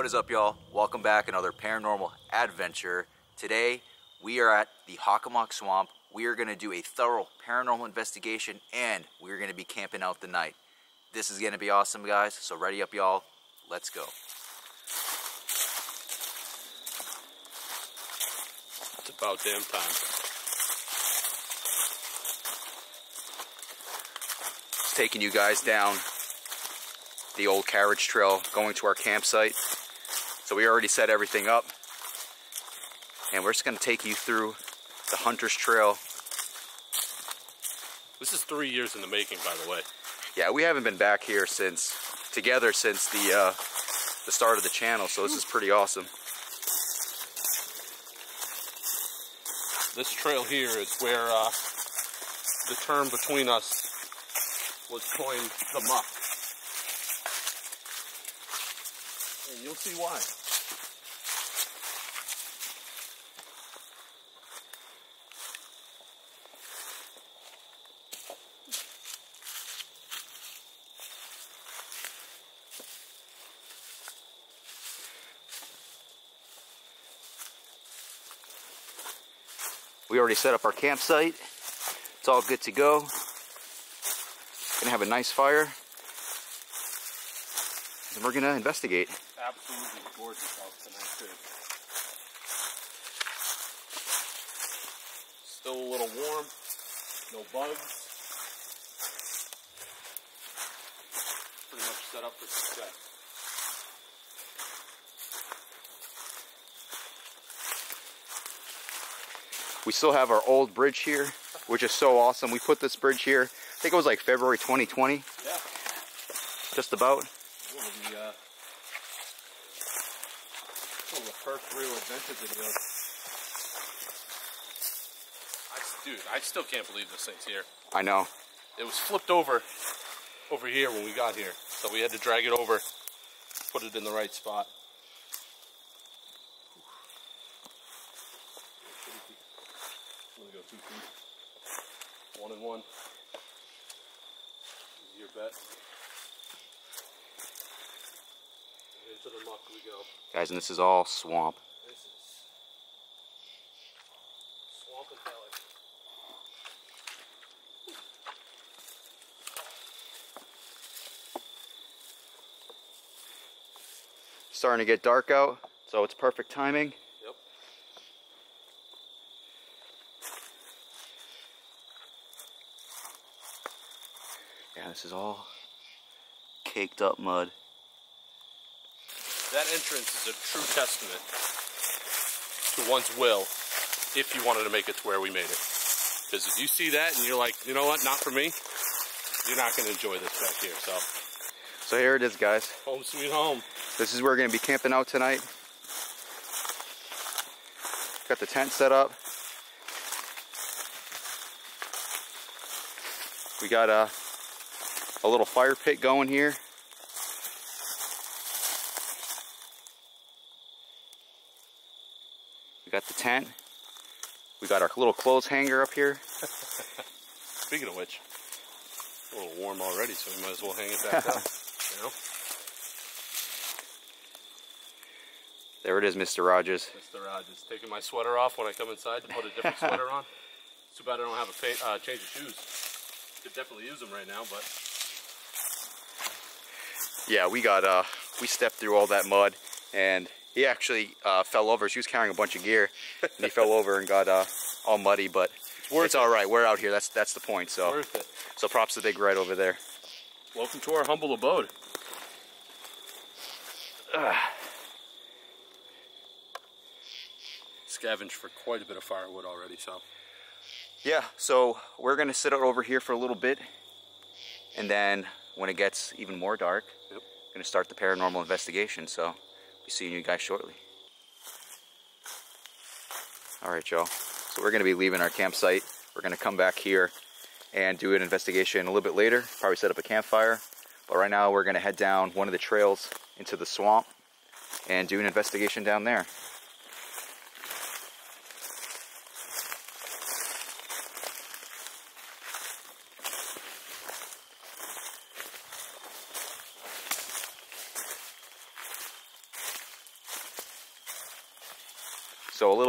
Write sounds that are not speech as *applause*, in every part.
What is up y'all? Welcome back another paranormal adventure. Today we are at the Hockomock Swamp. We are going to do a thorough paranormal investigation and we're going to be camping out the night. This is going to be awesome guys, so ready up y'all. Let's go. It's about damn time. taking you guys down the old carriage trail going to our campsite. So we already set everything up. And we're just gonna take you through the Hunter's Trail. This is three years in the making, by the way. Yeah, we haven't been back here since, together since the, uh, the start of the channel, so this is pretty awesome. This trail here is where uh, the term between us was coined the muck. And you'll see why. We already set up our campsite. It's all good to go. Gonna have a nice fire. And we're gonna investigate. Absolutely gorgeous out tonight, too. Still a little warm. No bugs. Pretty much set up for success. We still have our old bridge here, which is so awesome. We put this bridge here, I think it was like February 2020, Yeah. just about. One of the, uh, one of the first real adventure videos. I, dude, I still can't believe this thing's here. I know. It was flipped over over here when we got here. So we had to drag it over, put it in the right spot. I'm gonna go two feet. One and one. Easy your bet. Into the muck we go. Guys, and this is all swamp. Is swamp. Starting to get dark out, so it's perfect timing. Yep. Yeah, this is all caked up mud. That entrance is a true testament to one's will if you wanted to make it to where we made it. Because if you see that and you're like, you know what, not for me, you're not going to enjoy this back here. So, So here it is, guys. home sweet home. This is where we're gonna be camping out tonight. Got the tent set up. We got a, a little fire pit going here. We got the tent. We got our little clothes hanger up here. *laughs* Speaking of which, a little warm already, so we might as well hang it back up. *laughs* You know, There it is, Mr. Rogers. Mr. Rogers. taking my sweater off when I come inside to put a different sweater on. It's *laughs* too bad I don't have a uh, change of shoes. Could definitely use them right now, but Yeah, we got uh we stepped through all that mud and he actually uh, fell over. She was carrying a bunch of gear and he fell over and got uh, all muddy, but it's, worth all right. We're out here. That's that's the point. So worth it. so props to Big Red over there. Welcome to our humble abode. Scavenged for quite a bit of firewood already, so Yeah, so we're gonna sit out over here for a little bit, and then when it gets even more dark, Yep. gonna start the paranormal investigation. So be seeing you guys shortly. All right, y'all. So we're gonna be leaving our campsite. We're gonna come back here and do an investigation a little bit later. Probably set up a campfire. But right now we're gonna head down one of the trails into the swamp and do an investigation down there.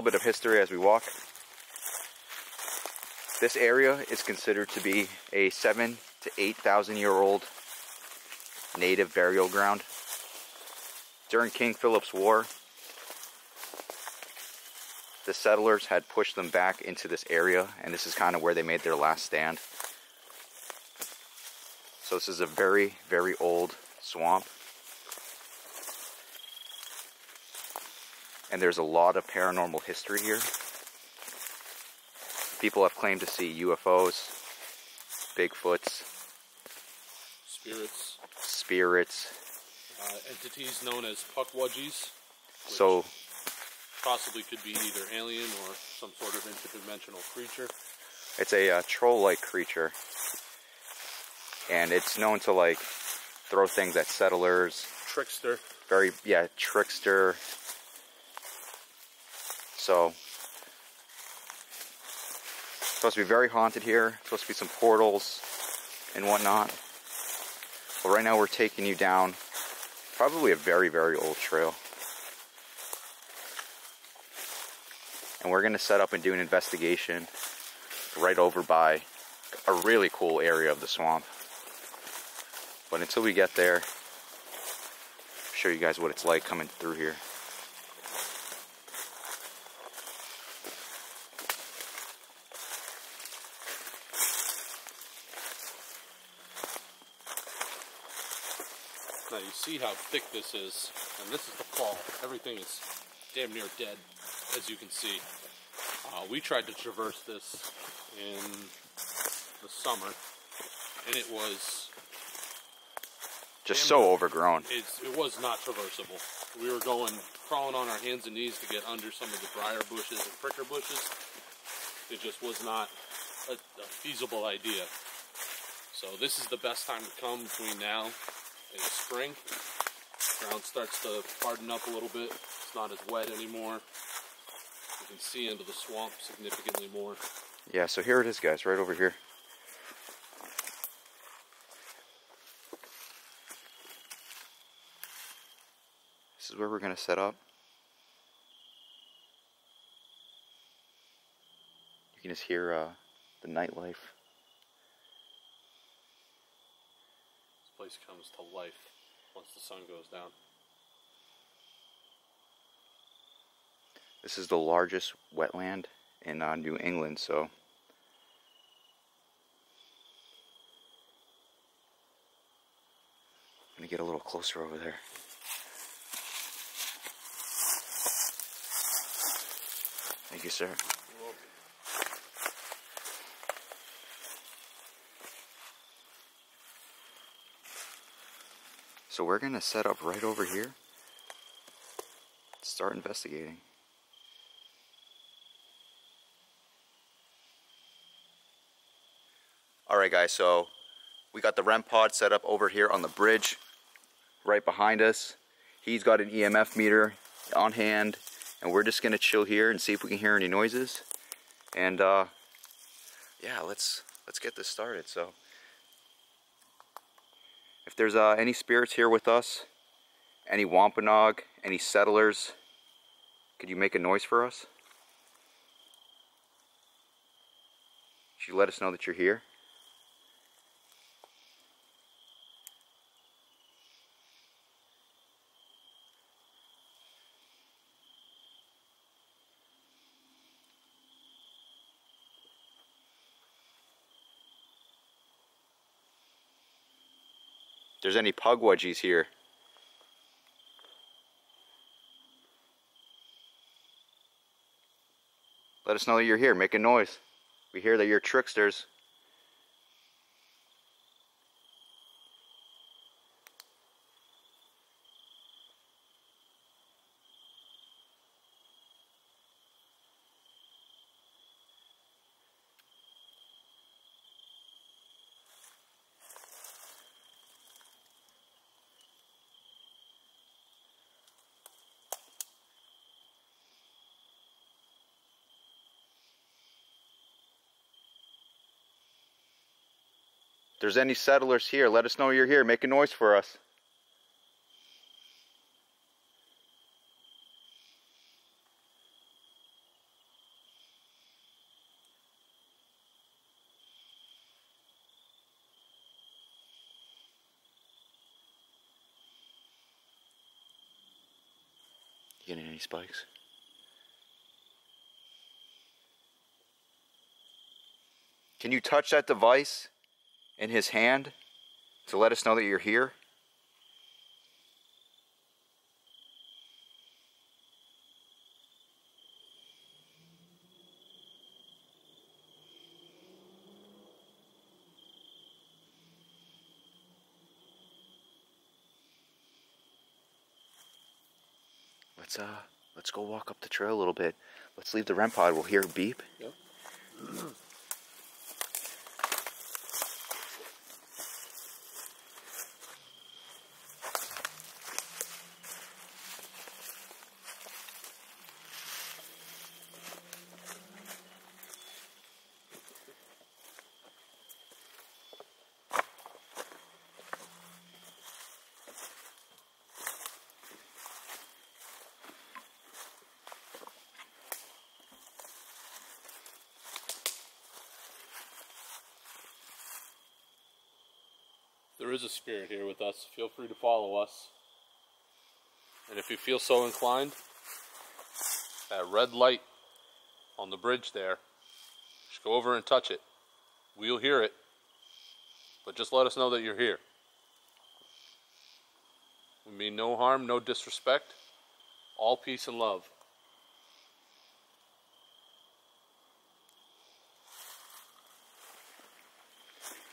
Little bit of history as we walk. This area is considered to be a seven to 8,000 year old native burial ground. During King Philip's War, the settlers had pushed them back into this area, and this is kind of where they made their last stand. So this is a very, very old swamp. And there's a lot of paranormal history here. People have claimed to see UFOs, Bigfoots, Spirits, spirits. uh, entities known as pukwudgies, So possibly could be either alien or some sort of interdimensional creature. it's a uh, troll-like creature. And it's known to like throw things at settlers. Trickster. Very, yeah, trickster. So, supposed to be very haunted here. Supposed to be some portals and whatnot. But right now we're taking you down probably a very, very old trail. And we're going to set up and do an investigation right over by a really cool area of the swamp. But until we get there, show you guys what it's like coming through here. See how thick this is, and this is the fall. Everything is damn near dead, as you can see. Uh, we tried to traverse this in the summer, and it was Just so overgrown. it's, it was not traversable. We were going crawling on our hands and knees to get under some of the briar bushes and pricker bushes. It just was not a, a feasible idea. So this is the best time to come between now and the spring. Ground starts to harden up a little bit. It's not as wet anymore. You can see into the swamp significantly more. Yeah, so here it is, guys, right over here. This is where we're going to set up. You can just hear uh, the nightlife. Place comes to life once the sun goes down. This is the largest wetland in uh, New England, so I'm gonna get a little closer over there. Thank you, sir. So we're gonna set up right over here. Start investigating. Alright guys, so we got the REM pod set up over here on the bridge right behind us. He's got an EMF meter on hand and we're just gonna chill here and see if we can hear any noises. And uh, yeah, let's let's get this started. So if there's uh, any spirits here with us, any Wampanoag, any settlers, could you make a noise for us? Should you let us know that you're here? There's any pukwudgies here. Let us know that you're here. Make a noise. We hear that you're tricksters. there's any settlers here, let us know you're here. Make a noise for us. Getting any spikes? Can you touch that device? In his hand to let us know that you're here? Let's uh let's go walk up the trail a little bit. Let's leave the REM pod. We'll hear a beep. Yep. Here with us. Feel free to follow us. And if you feel so inclined, that red light on the bridge there, just go over and touch it. We'll hear it, but just let us know that you're here. We mean no harm, no disrespect, all peace and love.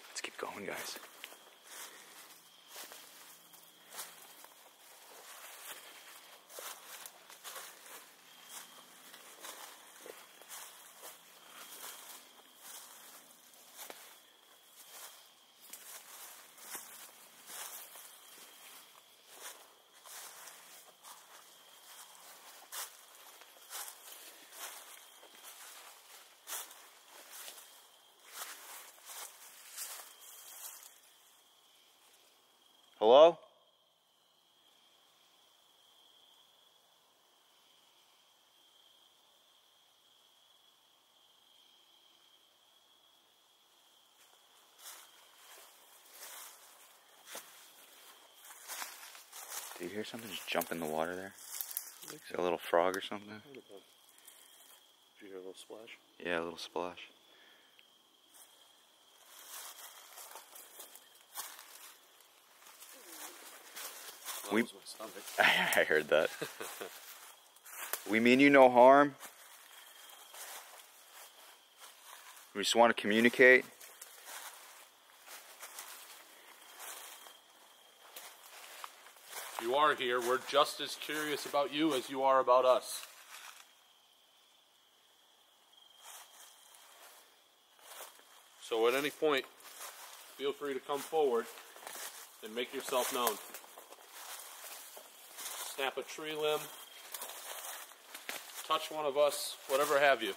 Let's keep going, guys. Hello? Do you hear something just jump in the water there? Is it a little frog or something? Did you hear a little splash? Yeah, a little splash. We- was my stomach. *laughs* I heard that. we mean you no harm. We just want to communicate. You are here, we're just as curious about you as you are about us. So at any point, feel free to come forward and make yourself known. Snap a tree limb, touch one of us, whatever have you.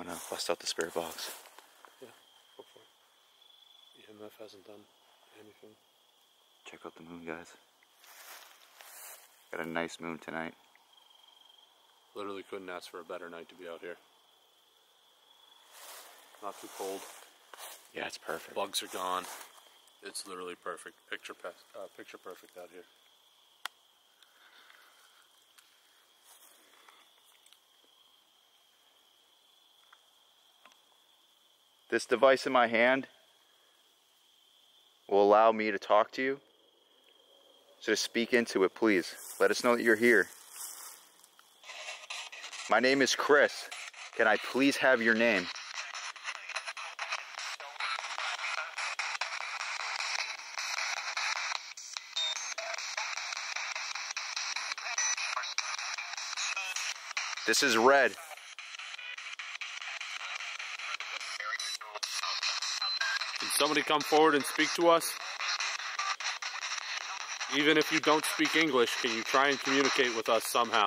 I'm gonna bust out the spirit box. Yeah, go for it. EMF hasn't done anything. Check out the moon, guys. Got a nice moon tonight. Literally couldn't ask for a better night to be out here. Not too cold. Yeah, it's perfect. Bugs are gone. It's literally perfect. Picture pe- uh, picture perfect out here. This device in my hand will allow me to talk to you. So just speak into it, please. Let us know that you're here. My name is Chris. Can I please have your name? This is red. Somebody come forward and speak to us? Even if you don't speak English, can you try and communicate with us somehow?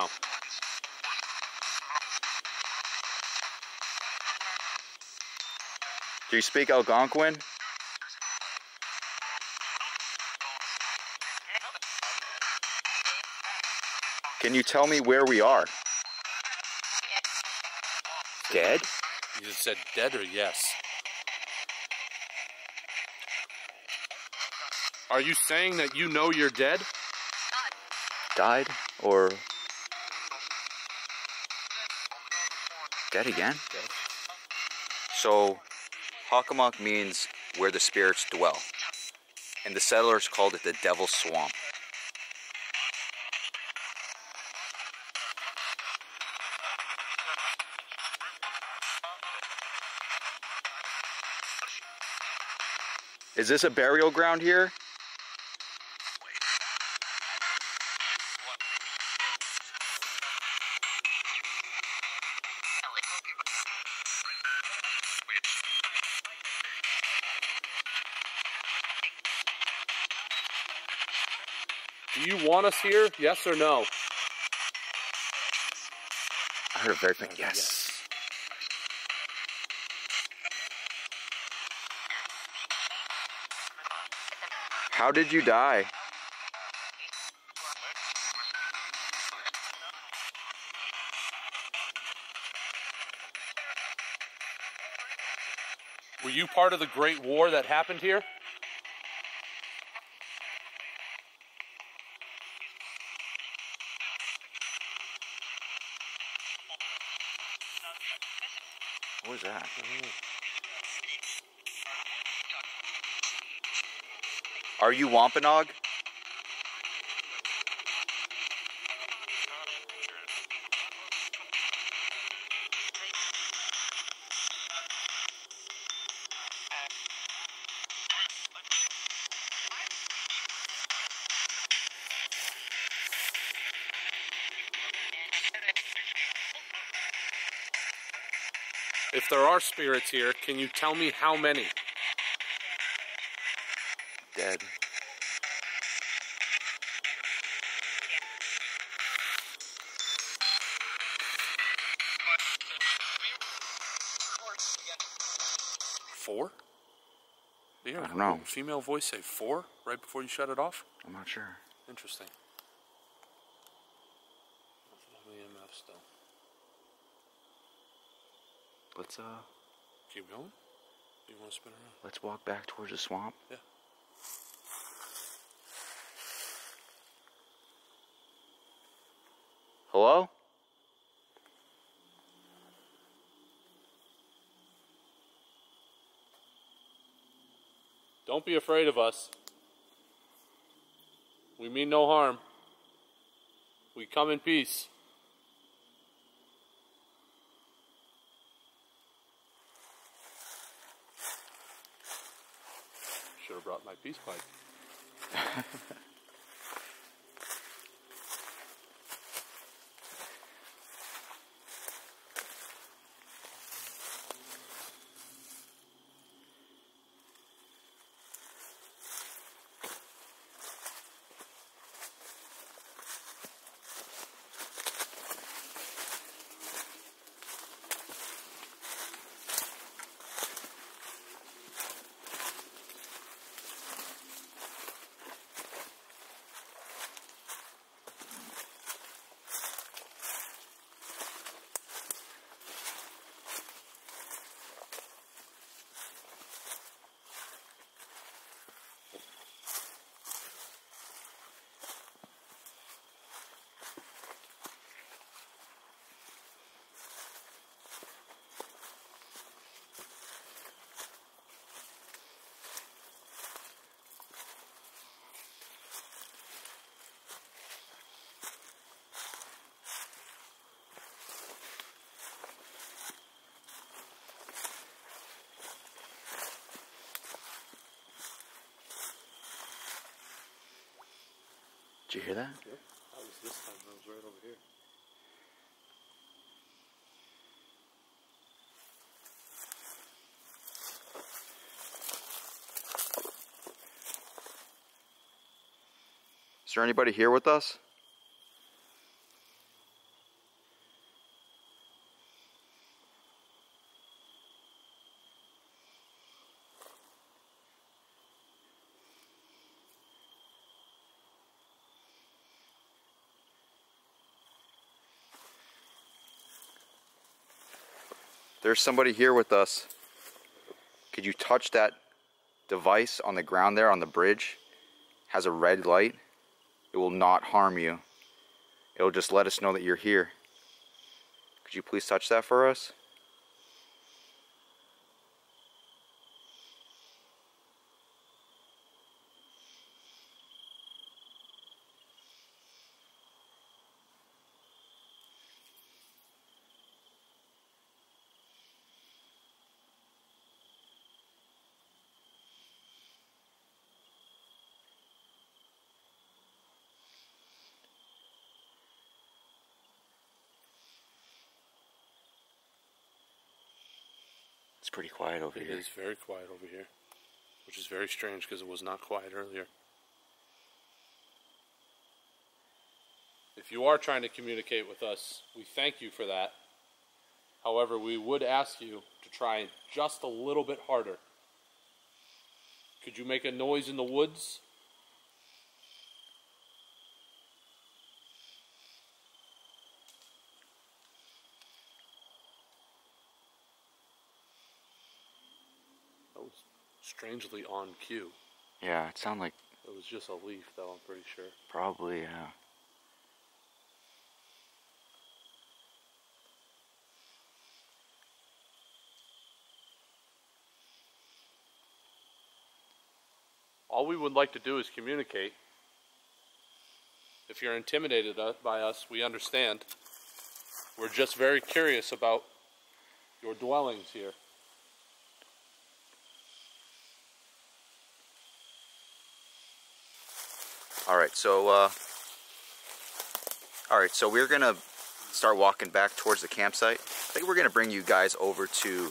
Do you speak Algonquin? Can you tell me where we are? Dead? You just said dead or yes? Are you saying that you know you're dead? Died? Or dead again? Dead. So, Hockomock means where the spirits dwell. And the settlers called it the Devil's Swamp. Is this a burial ground here? Want us here? Yes or no? I heard a very faint yes. How did you die? Were you part of the Great War that happened here? What was that? Are you Wampanoag? If there are spirits here, can you tell me how many? Know. Female voice say four right before you shut it off? I'm not sure. Interesting. EMF still. Let's uh Keep going? You want to spin around? let's walk back towards the swamp. Yeah. Hello? Don't be afraid of us. We mean no harm. We come in peace. Should have brought my peace pipe. *laughs* Did you hear that? Yep. That was this time. That was right over here. Is there anybody here with us? There's somebody here with us. Could you touch that device on the ground there on the bridge? Has a red light. It will not harm you. It'll just let us know that you're here. Could you please touch that for us? Pretty quiet over It here. is very quiet over here, which is very strange because it was not quiet earlier. If you are trying to communicate with us, we thank you for that. However, we would ask you to try just a little bit harder. Could you make a noise in the woods? That was strangely on cue. Yeah, it sounded like It was just a leaf, though, I'm pretty sure. probably, yeah. All we would like to do is communicate. If you're intimidated by us, we understand. We're just very curious about your dwellings here. All right, so uh, all right, so we're gonna start walking back towards the campsite. I think we're gonna bring you guys over to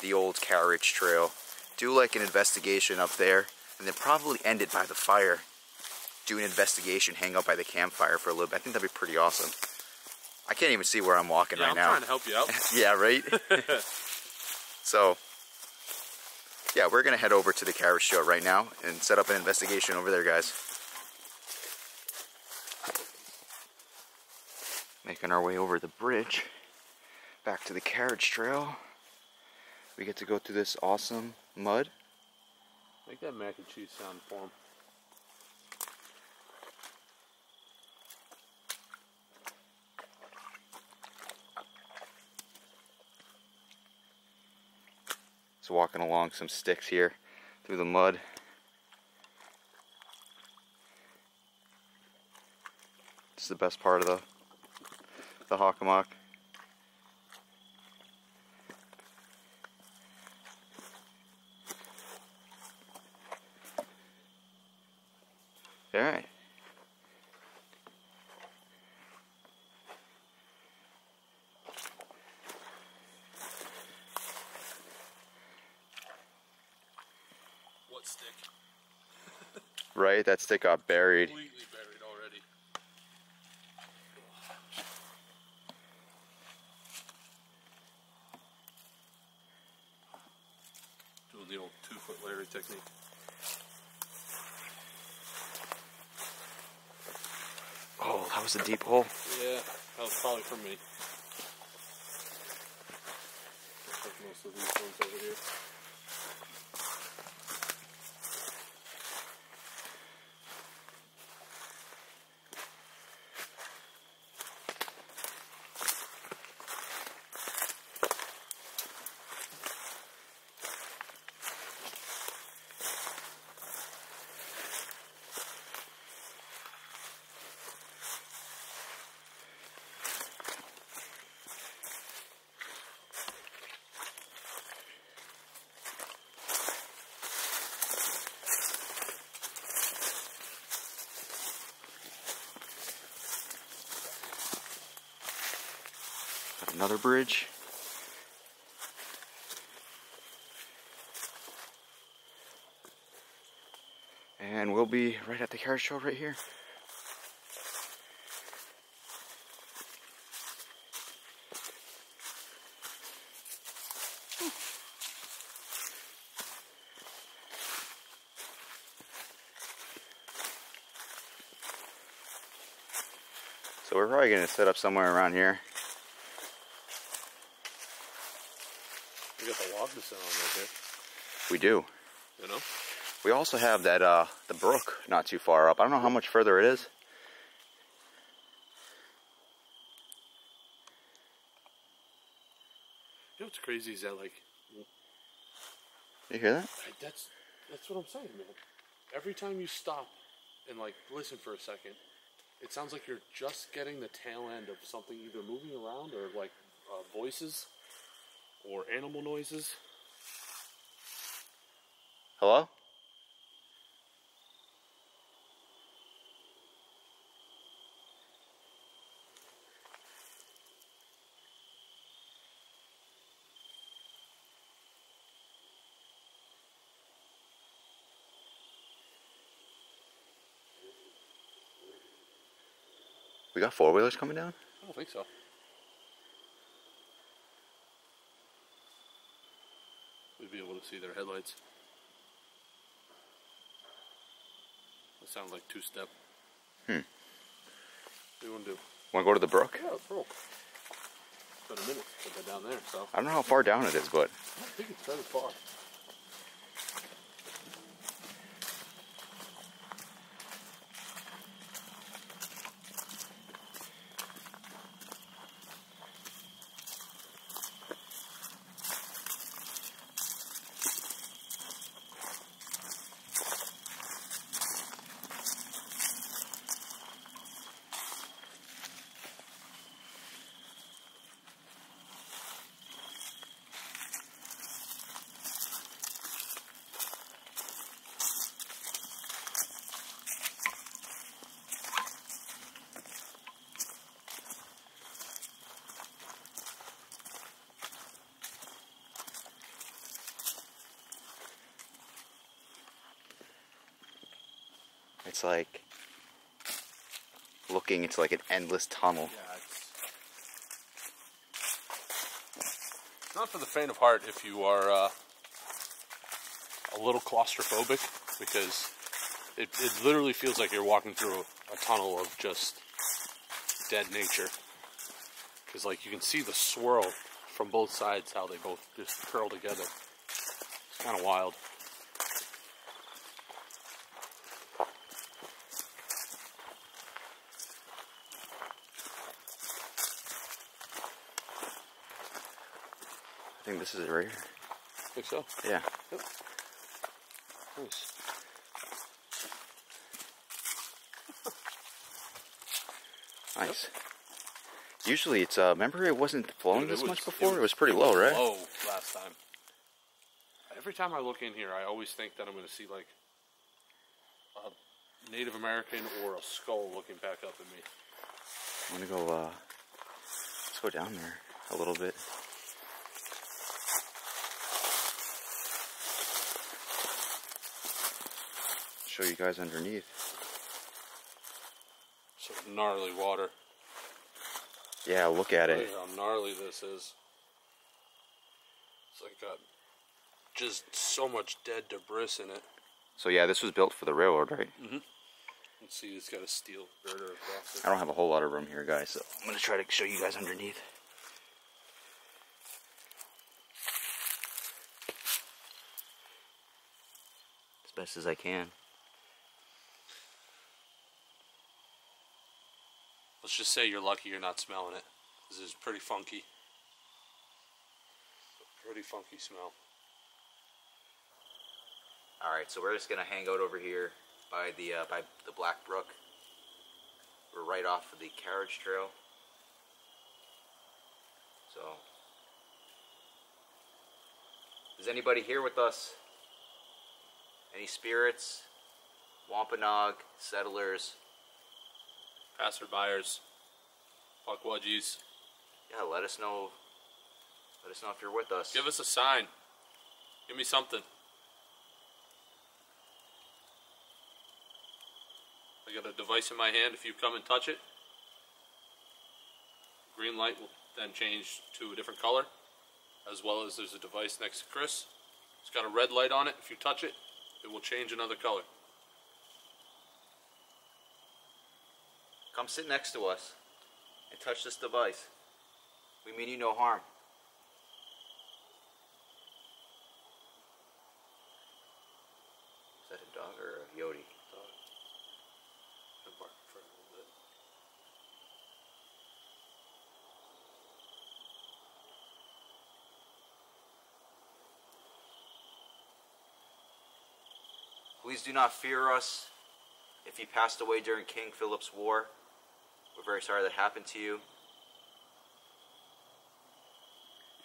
the old carriage trail, do like an investigation up there, and then probably end it by the fire. Do an investigation, hang out by the campfire for a little bit. I think that'd be pretty awesome. I can't even see where I'm walking Yeah, right I'm now. trying to help you out. *laughs* yeah, right? *laughs* so, yeah, we're going to head over to the carriage show right now and set up an investigation over there, guys. Making our way over the bridge back to the carriage trail. We get to go through this awesome mud. Make that mac and cheese sound for him. Just walking along some sticks here through the mud. This is the best part of the the Hockomock. All right. What stick? Right, that stick got buried. Completely buried already. Doing the old two foot Larry technique. A deep hole. Yeah, that was probably for me. Most of these ones over here. another bridge. And we'll be right at the car show right here. So we're probably going to set up somewhere around here. Got the log to sit on right there. We do. You know? We also have that uh the brook not too far up. I don't know how much further it is. You know what's crazy is that like You hear that? I- that's that's what I'm saying, man. Every time you stop and like listen for a second, it sounds like you're just getting the tail end of something either moving around or like uh, voices or animal noises. Hello? We got four wheelers coming down? I don't think so. We'd be able to see their headlights. That sounds like two step. Hmm. What do you want to do? Wanna go to the brook? Yeah, let's roll. It's been a minute since I've been down there, so I don't know how far down it is, but I think it's very far. It's like looking it's like an endless tunnel. Not for the faint of heart if you are uh, a little claustrophobic because it, it literally feels like you're walking through a, a tunnel of just dead nature. Because like you can see the swirl from both sides how they both just curl together. It's kind of wild. I think this is it right here. Think so? Yeah. Yep. Nice. *laughs* Nice. Usually it's uh remember it wasn't flowing this was- much before? It was, it pretty low, right? Low last time. Every time I look in here, I always think that I'm going to see like a Native American or a skull looking back up at me. I'm gonna go uh let's go down there a little bit. Show you guys underneath. Some gnarly water. Yeah, look at it. how gnarly this is. It's like got just so much dead debris in it. So yeah, this was built for the railroad, right? Mm-hmm. Let's see, it's got a steel girder across it. I don't have a whole lot of room here, guys, so I'm gonna try to show you guys underneath. As best as I can. Let's just say you're lucky you're not smelling it. This is pretty funky. Pretty funky smell. All right, so we're just gonna hang out over here by the uh, by the Black Brook. We're right off of the carriage trail. So, is anybody here with us? Any spirits? Wampanoag settlers? Passerbyers, pukwudgies, Yeah, let us know. Let us know if you're with us. give us a sign. Give me something. I got a device in my hand. If you come and touch it, green light will then change to a different color. As well as there's a device next to Chris. It's got a red light on it. If you touch it, it will change another color. Come sit next to us. and touch this device, we mean you no harm. Is that a dog or a yodi? Dog. Been barking for a little bit. Please do not fear us. If you passed away during King Philip's War, we're very sorry that happened to you. You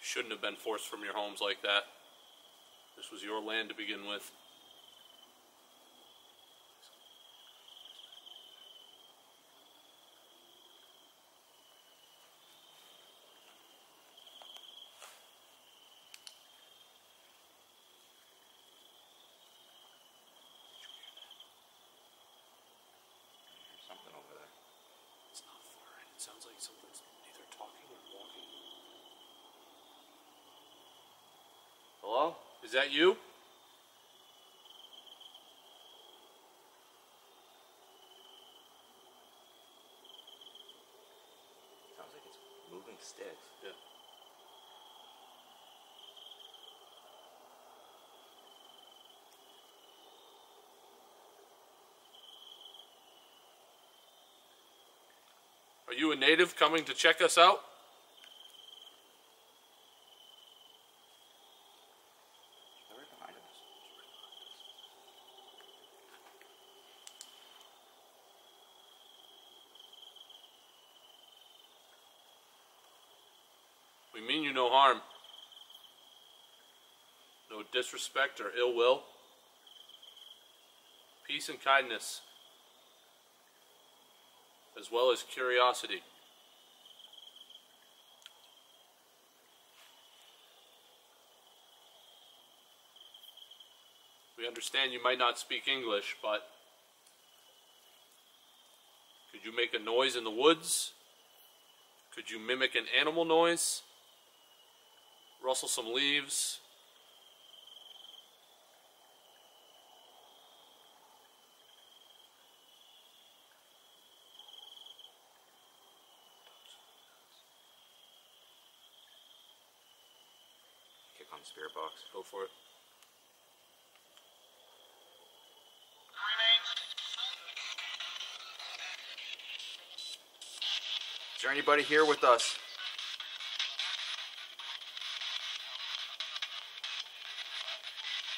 shouldn't have been forced from your homes like that. This was your land to begin with. There's something over there. It's not far in. It sounds like something's either talking or walking. Hello? Is that you? Sounds like it's moving sticks. Yeah. Are you a native coming to check us out? They're right behind us. We mean you no harm. No disrespect or ill will. Peace and kindness, as well as curiosity. We understand you might not speak English, but could you make a noise in the woods? Could you mimic an animal noise? Rustle some leaves? Box. Go for it. Is there anybody here with us?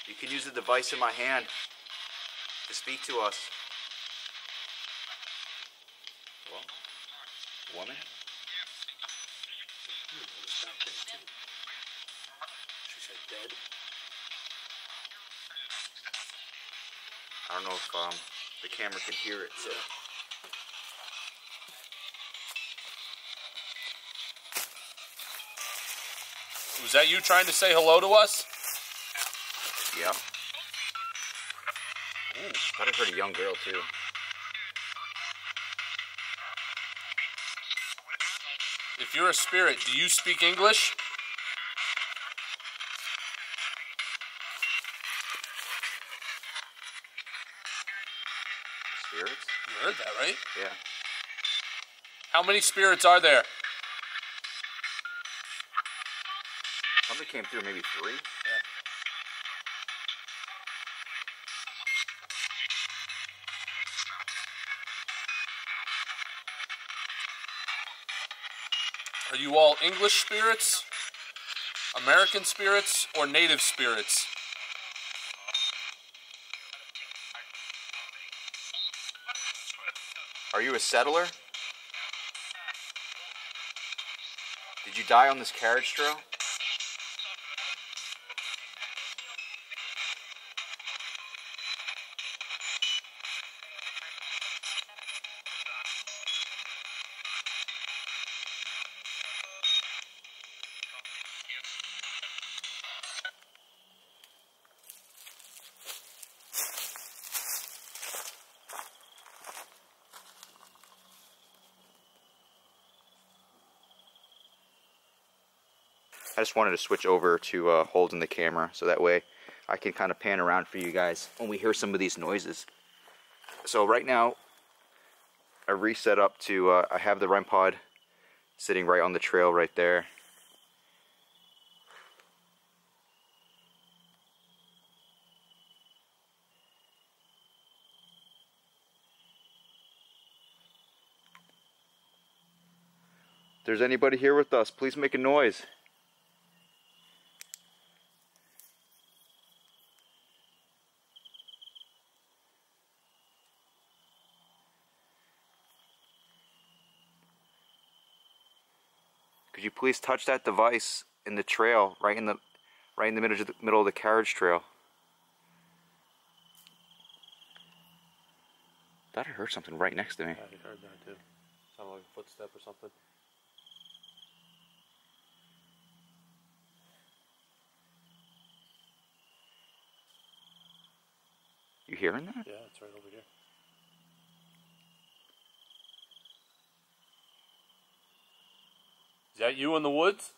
You can use the device in my hand to speak to us. Well, woman? She said dead. I don't know if um, the camera can hear it. So. Was that you trying to say hello to us? Yeah. Ooh, thought I heard a young girl too. If you're a spirit, do you speak English? Right? Yeah. How many spirits are there? Somebody came through, maybe three. Are you all English spirits, American spirits, or native spirits? Are you a settler? Did you die on this carriage trail? I just wanted to switch over to uh, holding the camera so that way I can kind of pan around for you guys when we hear some of these noises. So right now, I reset up to, uh, I have the REM pod sitting right on the trail right there. There's anybody here with us, please make a noise. Please touch that device in the trail, right in the right in the middle of the, middle of the carriage trail? Thought I heard something right next to me. I heard that too. Sounded like a footstep or something. You hearing that? Yeah, it's right over here. That you in the woods?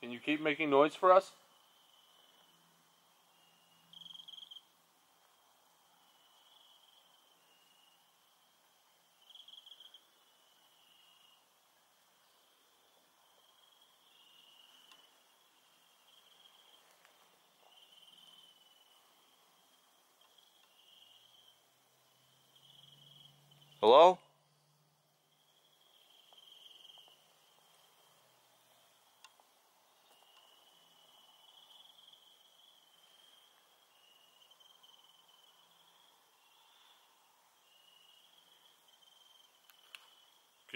Can you keep making noise for us? Hello?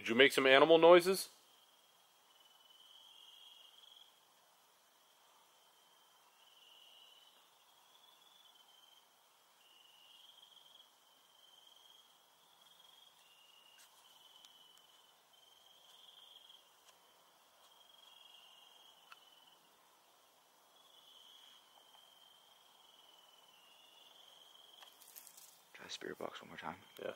Could you make some animal noises? Try the spirit box one more time. Yeah.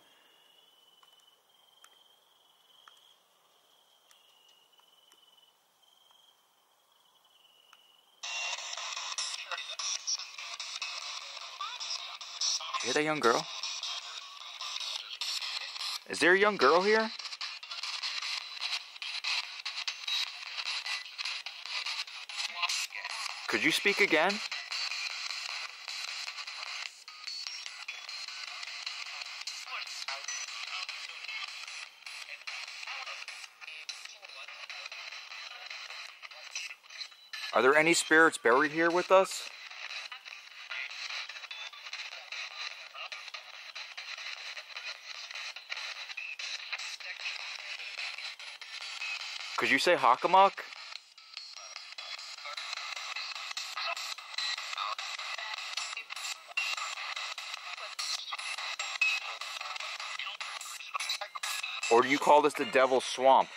Hear that a young girl? Is there a young girl here? Could you speak again? Are there any spirits buried here with us? Could you say Hockomock? Or do you call this the Devil's Swamp?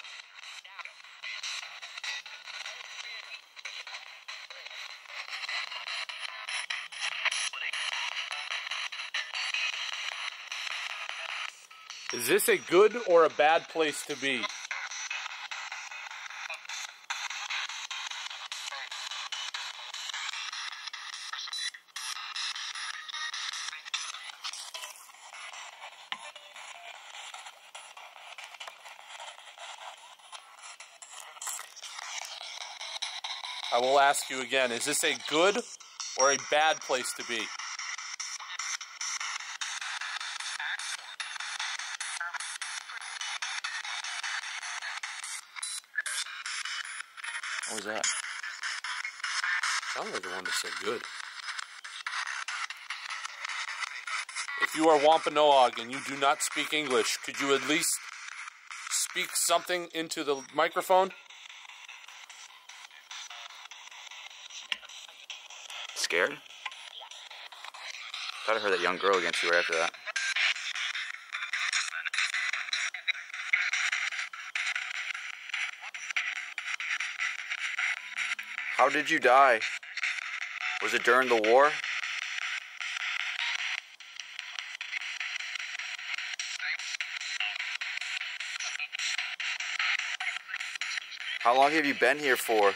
Is this a good or a bad place to be? Ask you again is this a good or a bad place to be? What was that? Sounds like the one that said good. If you are Wampanoag and you do not speak English, could you at least speak something into the microphone? Scared? Thought I heard that young girl again too right after that. How did you die? Was it during the war? How long have you been here for?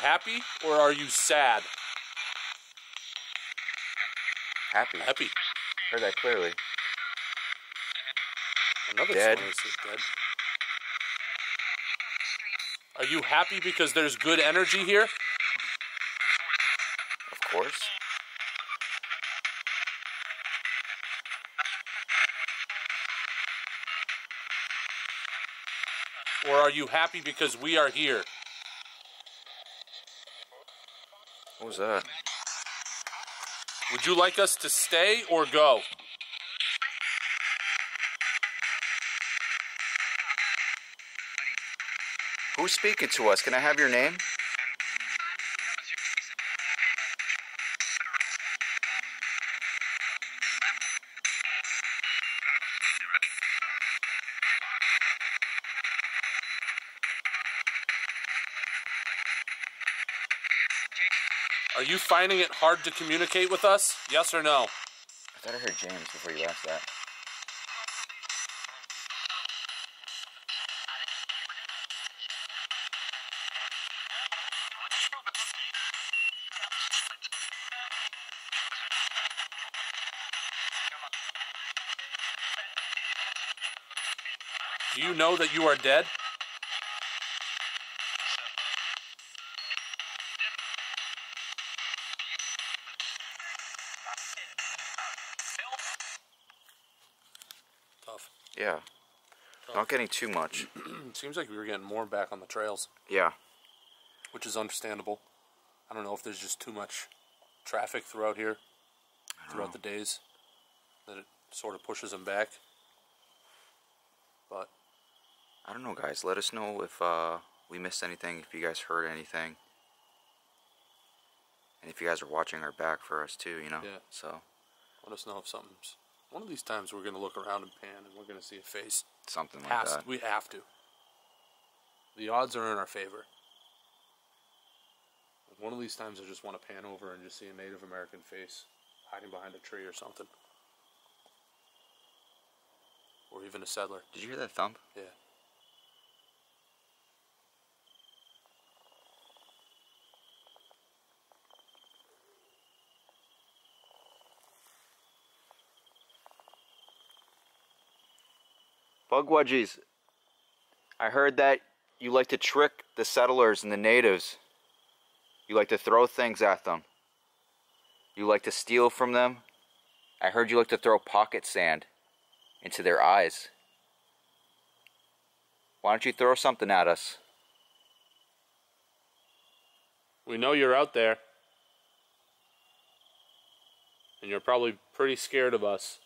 Happy or are you sad? Happy. Happy. Heard that clearly. Another Dead. Is dead. Are you happy because there's good energy here? Of course. Or are you happy because we are here? What was that? Would you like us to stay or go? Who's speaking to us? Can I have your name? Finding it hard to communicate with us? Yes or no? I thought I heard James before you asked that. Do you know that you are dead? Tough. Yeah. Not getting too much. *clears throat* Seems like we were getting more back on the trails, Yeah. which is understandable. I don't know if there's just too much traffic throughout here, throughout the days, that it sort of pushes them back. But I don't know, guys. Let us know if uh, we missed anything, if you guys heard anything. And if you guys are watching our back for us too, you know? Yeah. So, let us know if something's. One of these times we're going to look around and pan and we're going to see a face. Something like Has, that. we have to. The odds are in our favor. One of these times I just want to pan over and just see a Native American face hiding behind a tree or something. Or even a settler. Did you hear that thump? Yeah. Bug I heard that you like to trick the settlers and the natives. You like to throw things at them. You like to steal from them. I heard you like to throw pocket sand into their eyes. Why don't you throw something at us? We know you're out there. And you're probably pretty scared of us.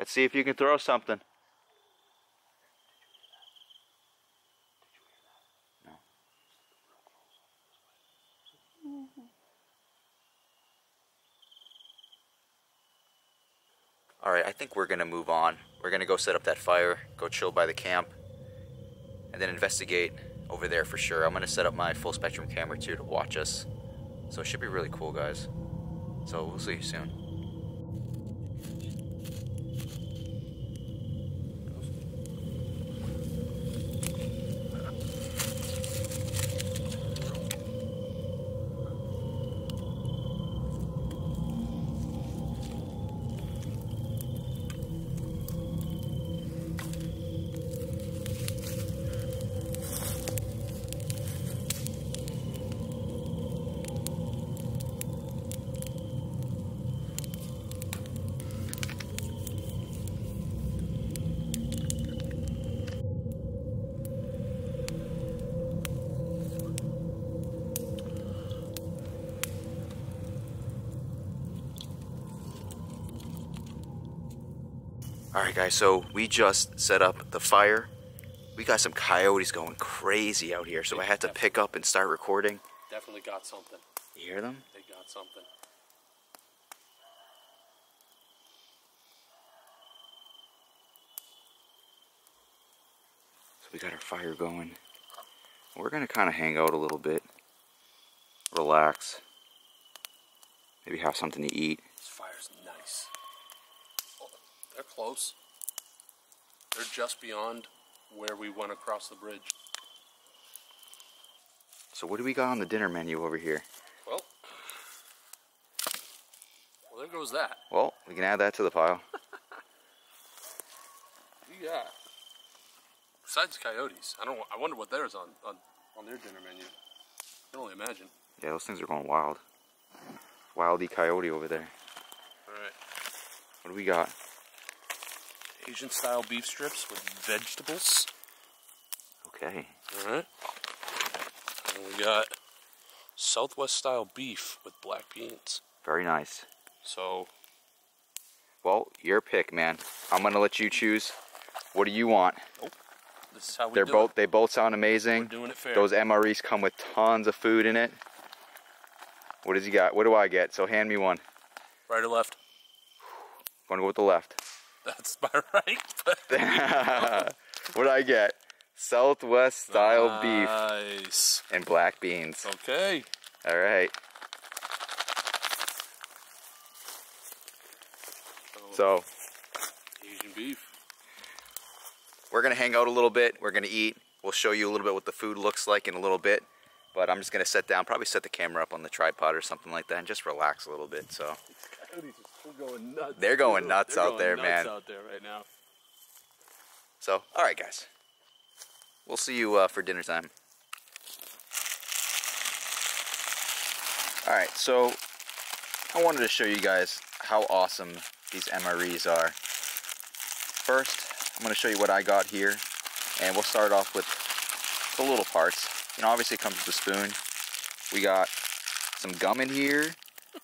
Let's see if you can throw something. No. All right, I think we're gonna move on. We're gonna go set up that fire, go chill by the camp, and then investigate over there for sure. I'm gonna set up my full spectrum camera too to watch us. So it should be really cool, guys. So we'll see you soon. Guys. So we just set up the fire. We got some coyotes going crazy out here, so I had to pick up and start recording. Definitely got something. You hear them? They got something. So we got our fire going. We're gonna kind of hang out a little bit, relax, maybe have something to eat. This fire's nice. Oh, they're close. They're just beyond where we went across the bridge. So what do we got on the dinner menu over here? Well, well, there goes that. Well, we can add that to the pile. *laughs* Yeah. Besides coyotes, I don't. I wonder what theirs on on on their dinner menu. I can only imagine. Yeah, those things are going wild. Wildy coyote over there. All right. What do we got? Asian style beef strips with vegetables. Okay. All right. And we got Southwest style beef with black beans. Very nice. So Well, your pick, man. I'm gonna let you choose. What do you want? Oh, this is how we They're do both. it. They both sound We're amazing. doing it fair. Those MREs come with tons of food in it. What does he got? What do I get? So hand me one. right or left? I'm gonna go with the left? That's my *laughs* right. But *laughs* what do I get? Southwest style beef and black beans. Okay. All right. So Asian beef. we're gonna hang out a little bit. We're gonna eat. We'll show you a little bit what the food looks like in a little bit. But I'm just gonna sit down, probably set the camera up on the tripod or something like that, and just relax a little bit. So Are going nuts. They're going nuts They're out going there, nuts man. out there right now. So, all right, guys. We'll see you uh, for dinner time. All right, so I wanted to show you guys how awesome these MREs are. First, I'm going to show you what I got here, and we'll start off with the little parts. You know, obviously it comes with a spoon. We got some gum in here,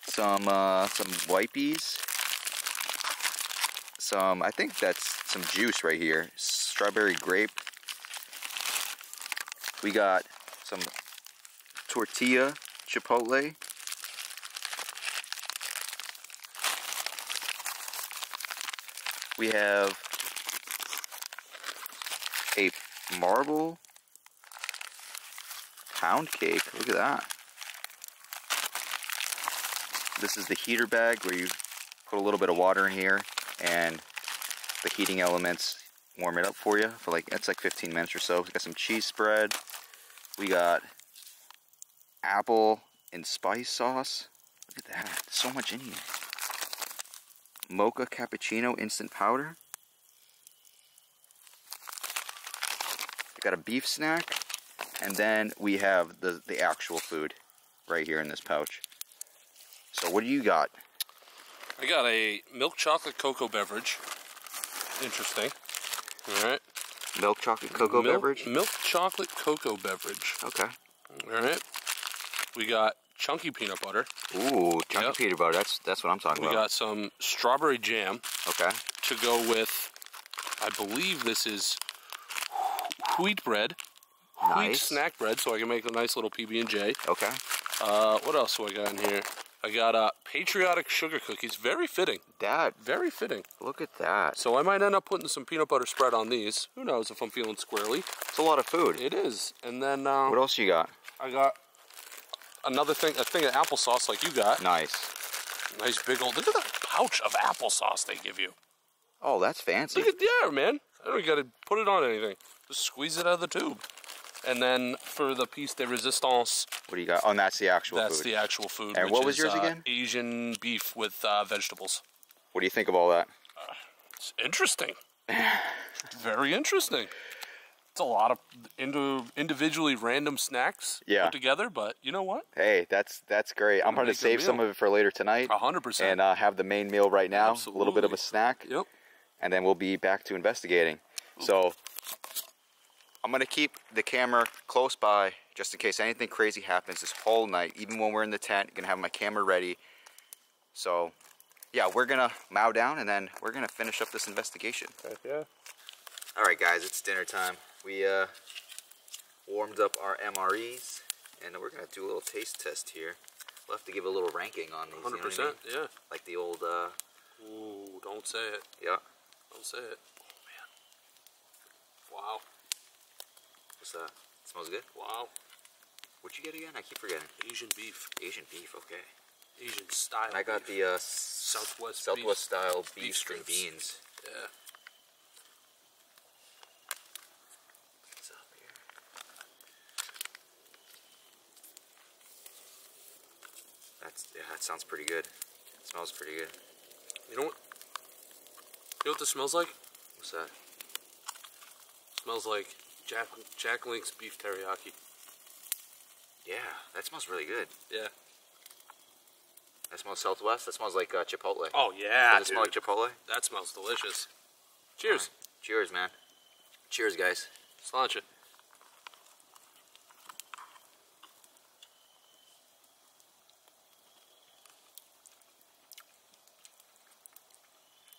some uh, some wipies, some I think that's some juice right here, strawberry grape. We got some tortilla chipotle. We have a marble pound cake. Look at that. This is the heater bag where you put a little bit of water in here and the heating elements warm it up for you for like it's like 15 minutes or so. We got some cheese spread. We got apple and spice sauce. Look at that. So much in here. Mocha cappuccino instant powder. We got a beef snack. And then we have the, the actual food right here in this pouch. So what do you got? I got a milk chocolate cocoa beverage. Interesting. All right. Milk chocolate cocoa milk, beverage? Milk chocolate cocoa beverage. Okay. All right. We got chunky peanut butter. Ooh, chunky Yep. peanut butter. That's that's what I'm talking We about. We got some strawberry jam okay. to go with. I believe this is wheat bread. Wheat Nice. snack bread, so I can make a nice little PB and J. Okay. Uh, what else do I got in here? I got uh, patriotic sugar cookies. Very fitting. Dad, Very fitting. look at that. So I might end up putting some peanut butter spread on these. Who knows if I'm feeling squirrely? It's a lot of food. It is. And then uh, What else you got? I got another thing, a thing of applesauce like you got. Nice. Nice big old. Look at that pouch of applesauce they give you. Oh, that's fancy. Look at yeah, man. I don't got to put it on anything. Just squeeze it out of the tube. And then for the piece de resistance, What do you got? Oh, and that's the actual that's food. the actual food. And what was is, yours uh, again? Asian beef with uh, vegetables. What do you think of all that? It's interesting. *sighs* Very interesting. It's a lot of indi- individually random snacks Yeah. put together, but you know what? Hey, that's that's great. I'm Gonna going to save some of it for later tonight A hundred percent. and uh, have the main meal right now. A little bit of a snack, Yep. and then we'll be back to investigating. So I'm going to keep the camera close by just in case anything crazy happens this whole night. Even when we're in the tent, going to have my camera ready. So yeah, we're going to mow down and then we're going to finish up this investigation. yeah. All right, guys, it's dinner time. We uh, warmed up our MREs, and we're gonna do a little taste test here. We'll have to give a little ranking on these. you know Hundred what I percent. mean? Yeah. Like the old, uh, Ooh, don't say it. yeah. Don't say it. Oh man. Wow. What's that? smells good. Wow. What'd you get again? I keep forgetting. Asian beef. Asian beef. Okay. Asian style. And I got beef. the uh, Southwest Southwest style beef beef, string strips. beans. Yeah. What's up here? That's Yeah, that sounds pretty good. It smells pretty good. You know what? You know what this smells like? What's that? smells like Jack Jack Link's beef teriyaki. Yeah, that smells really good. Yeah. That smells Southwest. That smells like uh, Chipotle. Oh yeah, Does it smell like Chipotle? that smells delicious. Cheers. Cheers, man. Cheers, guys. Sláinte.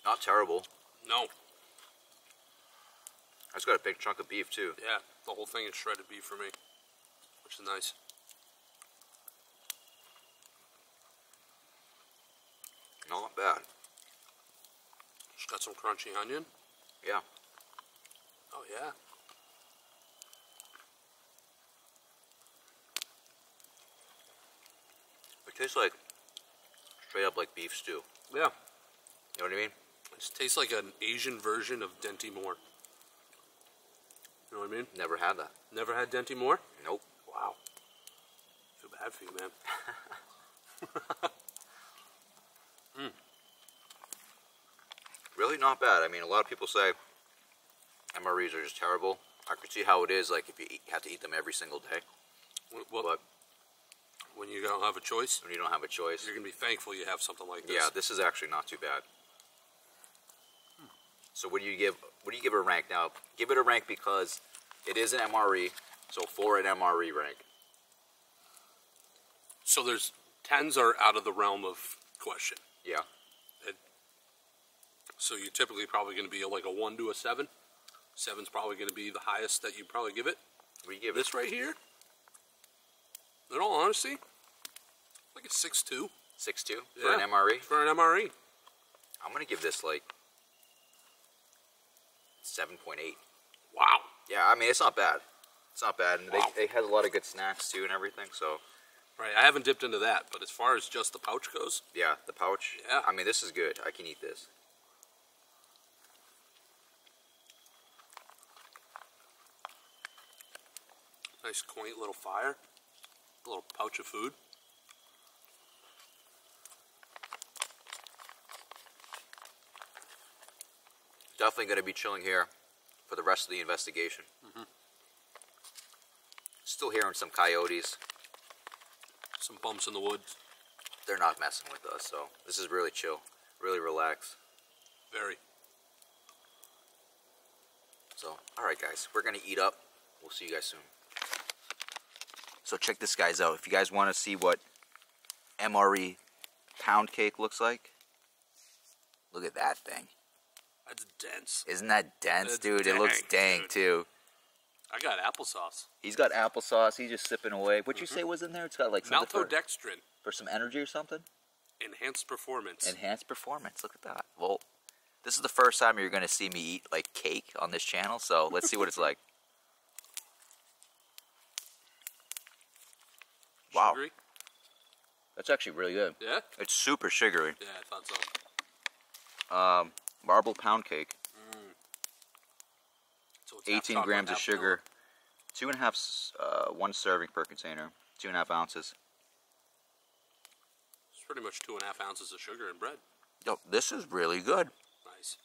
Not terrible. No. I just got a big chunk of beef too. Yeah, the whole thing is shredded beef for me, which is nice. Not bad. Just got some crunchy onion. Yeah. Oh yeah. It tastes like straight up like beef stew. Yeah. You know what I mean? It tastes like an Asian version of Dinty Moore. You know what I mean? Never had that. Never had Dinty Moore? Nope. Wow. Feel bad for you, man. *laughs* Hmm. Really not bad. I mean, a lot of people say MREs are just terrible. I could see how it is, like if you eat, have to eat them every single day. Well, But when you don't have a choice, when you don't have a choice, you're gonna be thankful you have something like this. yeah, this is actually not too bad. So what do you give? What do you give it a rank now? Give it a rank because it is an MRE. So for an MRE rank, So there's tens are out of the realm of question. yeah, So you're typically probably going to be like a one to a seven. Seven's probably going to be the highest that you probably give it. you give it? This right here, in all honesty, like a six two Six two for Yeah. For an MRE. for an MRE. I'm gonna give this like seven point eight. Wow. Yeah, I mean it's not bad. It's not bad, and Wow. they they had a lot of good snacks too and everything. So Right. I haven't dipped into that, but as far as just the pouch goes, yeah, the pouch. Yeah. I mean this is good. I can eat this. nice quaint little fire, a little pouch of food. Definitely gonna be chilling here for the rest of the investigation. Mm-hmm. Still hearing some coyotes. Some bumps in the woods. They're not messing with us, so this is really chill, really relaxed. Very. So, all right, guys, we're gonna eat up. We'll see you guys soon. So check this guys out. If you guys want to see what MRE pound cake looks like, look at that thing. That's dense. Isn't that dense, That's dude? It looks dang, dang dude. too. I got applesauce. He's got applesauce. He's just sipping away. What you say was in there? It's got like something for, Maltodextrin. for some energy or something. Enhanced performance. Enhanced performance. Look at that. Well, this is the first time you're gonna see me eat like cake on this channel. So let's see what it's like. *laughs* Wow, Sugary? that's actually really good. Yeah? It's super sugary. Yeah, I thought so. Um, marble pound cake, So it's 18 grams of sugar, vanilla. two and a half, uh, one serving per container, two and a half ounces. It's pretty much two and a half ounces of sugar and bread. Yo, this is really good. Nice.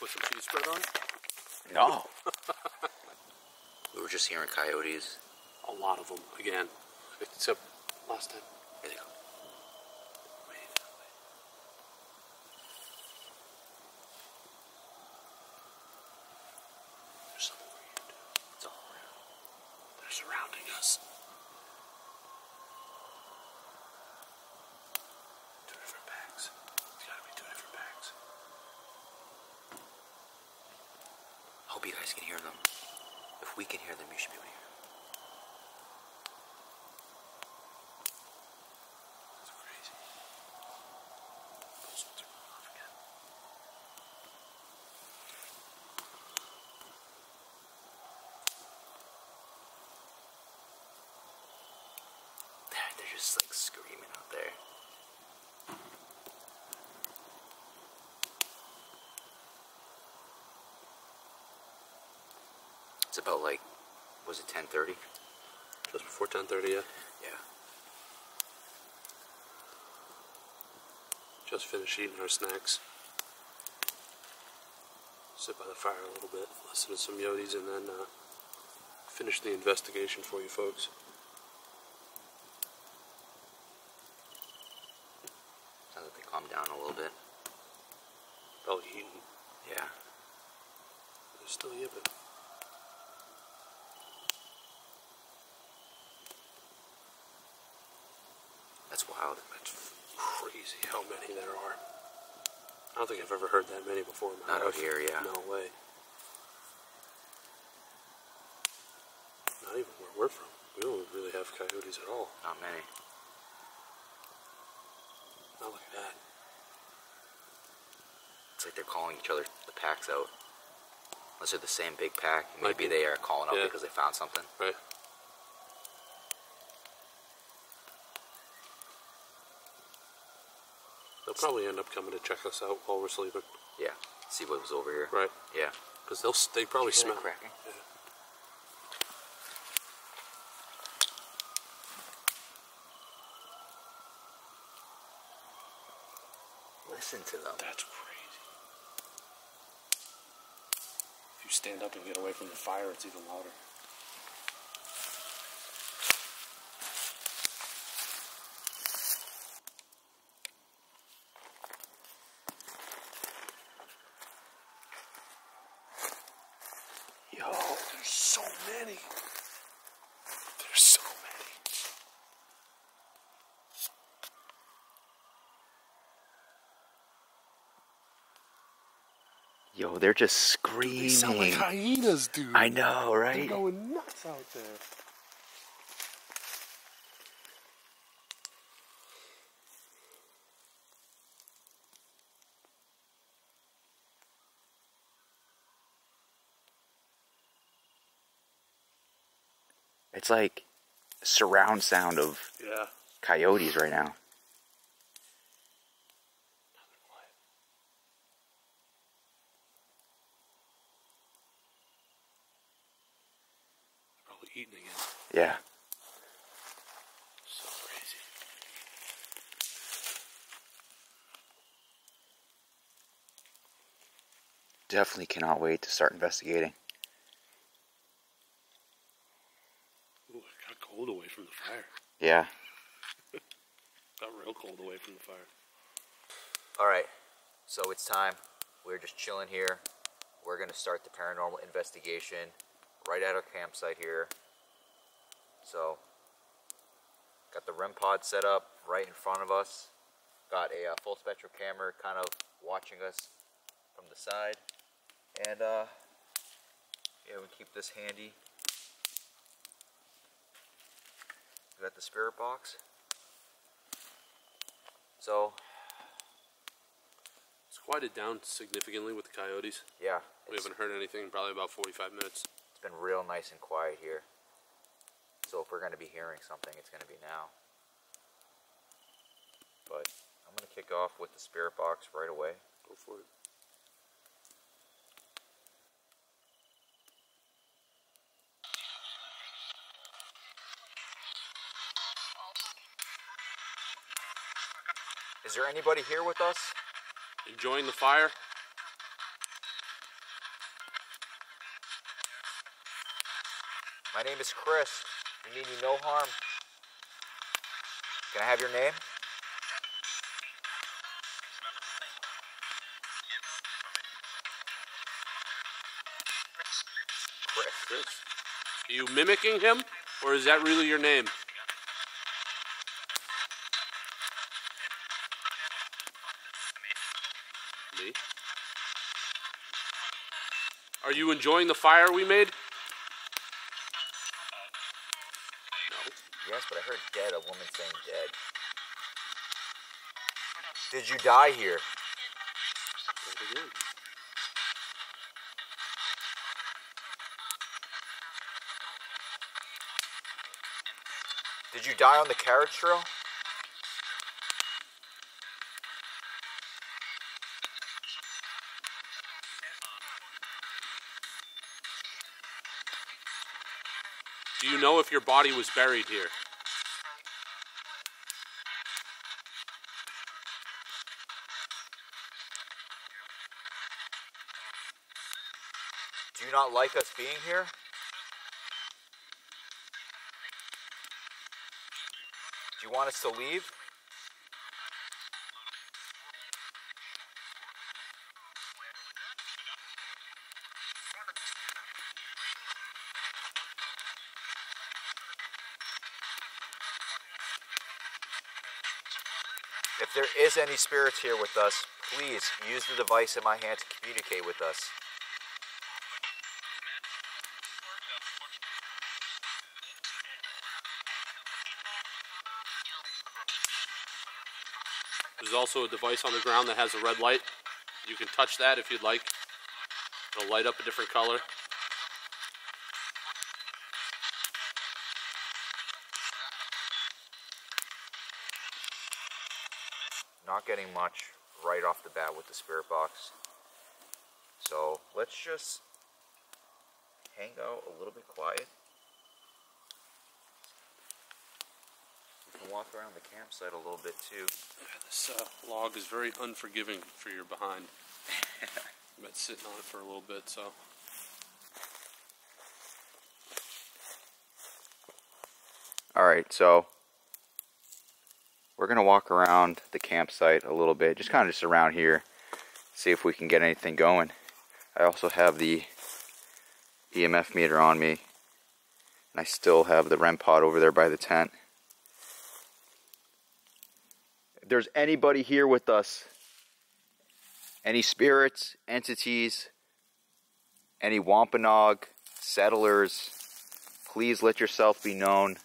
Put some cheese spread on it. No. *laughs* we were just hearing coyotes. A lot of them again, except last time. They're just like screaming out there. It's about like, was it 10.30? Just before 10.30, yeah. Yeah. Just finished eating our snacks. Sit by the fire a little bit, listen to some Yodis, and then uh, finish the investigation for you folks. Don't think I've ever heard that many before Not out here, yeah. No way. Not even where we're from. We don't really have coyotes at all. Not many. Not like that. It's like they're calling each other the packs out. Unless they're the same big pack. Might Maybe be. they are calling up Yeah. because they found something. Right? They'll probably end up coming to check us out while we're sleeping. Yeah. See what was over here. Right? Yeah. Because they'll they probably smell. cracking? Yeah. Listen to them. That's crazy. If you stand up and get away from the fire, it's even louder. Yo, there's so many. There's so many. Yo, they're just They sound like screaming. hyenas, dude. I know, right? They're going nuts out there. It's like surround sound of Yeah. coyotes right now. Probably eating again. Yeah. So crazy. Definitely cannot wait to start investigating. Ooh, it got cold away from the fire. Yeah. *laughs* Got real cold away from the fire. All right. So it's time. We're just chilling here. We're going to start the paranormal investigation right at our campsite here. So, got the REM pod set up right in front of us. Got a uh, full spectrum camera kind of watching us from the side. And, uh, yeah, we keep this handy. We got the spirit box. So, It's quieted down significantly with the coyotes. yeah. We haven't heard anything in probably about 45 minutes. It's been real nice and quiet here. So if we're going to be hearing something, it's going to be now. But I'm going to kick off with the spirit box right away. Go for it. Is there anybody here with us? Enjoying the fire? My name is Chris. We mean you no harm. Can I have your name? Chris. Are you mimicking him? Or is that really your name? Me? Are you enjoying the fire we made? Did you die here? Did you die on the carriage trail? Do you know if your body was buried here? Not like us being here? Do you want us to leave? If there is any spirits here with us, please use the device in my hand to communicate with us. Also a device on the ground that has a red light. You can touch that if you'd like. It'll light up a different color. Not getting much right off the bat with the spirit box. So let's just hang out a little bit quiet. Around the campsite a little bit too. This uh, log is very unforgiving for your behind. I've *laughs* been sitting on it for a little bit, so. All right, so we're gonna walk around the campsite a little bit, just kind of just around here, see if we can get anything going. I also have the EMF meter on me, and I still have the REM pod over there by the tent. If there's anybody here with us, any spirits, entities, any Wampanoag, settlers, please let yourself be known.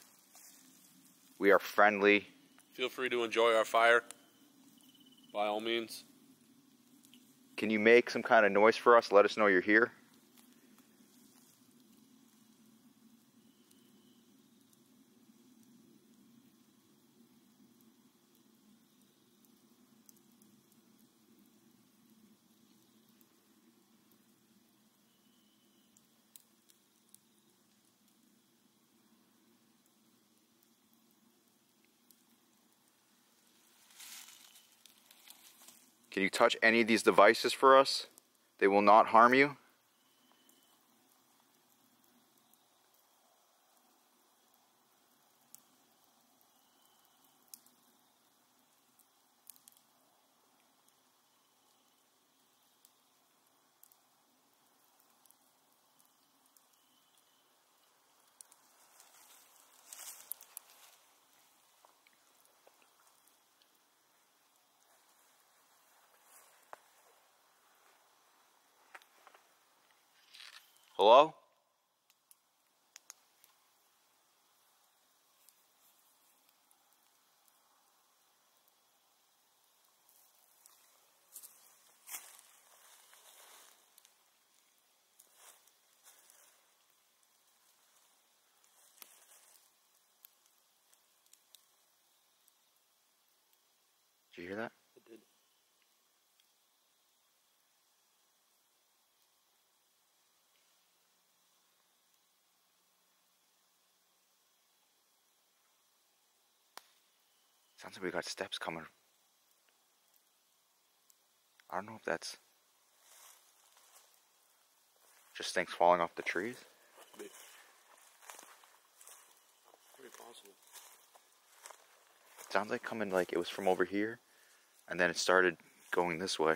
We are friendly. Feel free to enjoy our fire, by all means. Can you make some kind of noise for us? Let us know you're here. Can you touch any of these devices for us? They will not harm you. Hello? Did you hear that? Sounds like we got steps coming. I don't know if that's just things falling off the trees. Very possible. Sounds like coming like it was from over here, and then it started going this way.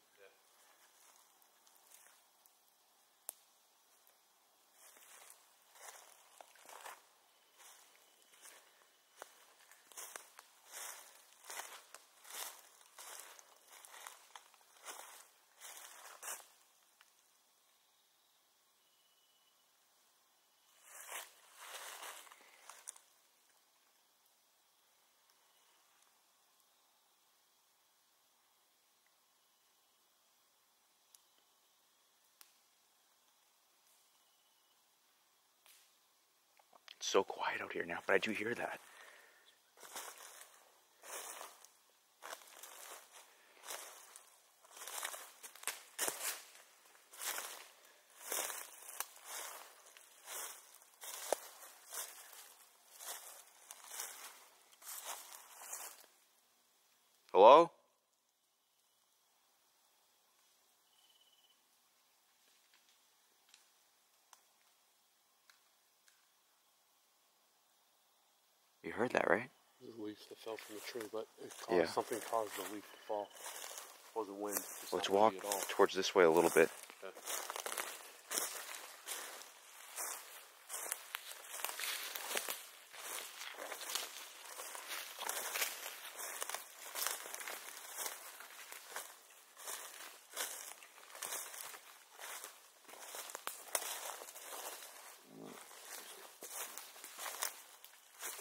It's so quiet out here now, but I do hear that. Hello? You heard that, right? The leaf that fell from the tree, but caused, Yeah. something caused the leaf to fall. It wasn't wind. Let's walk windy at all. towards this way a little bit. Okay.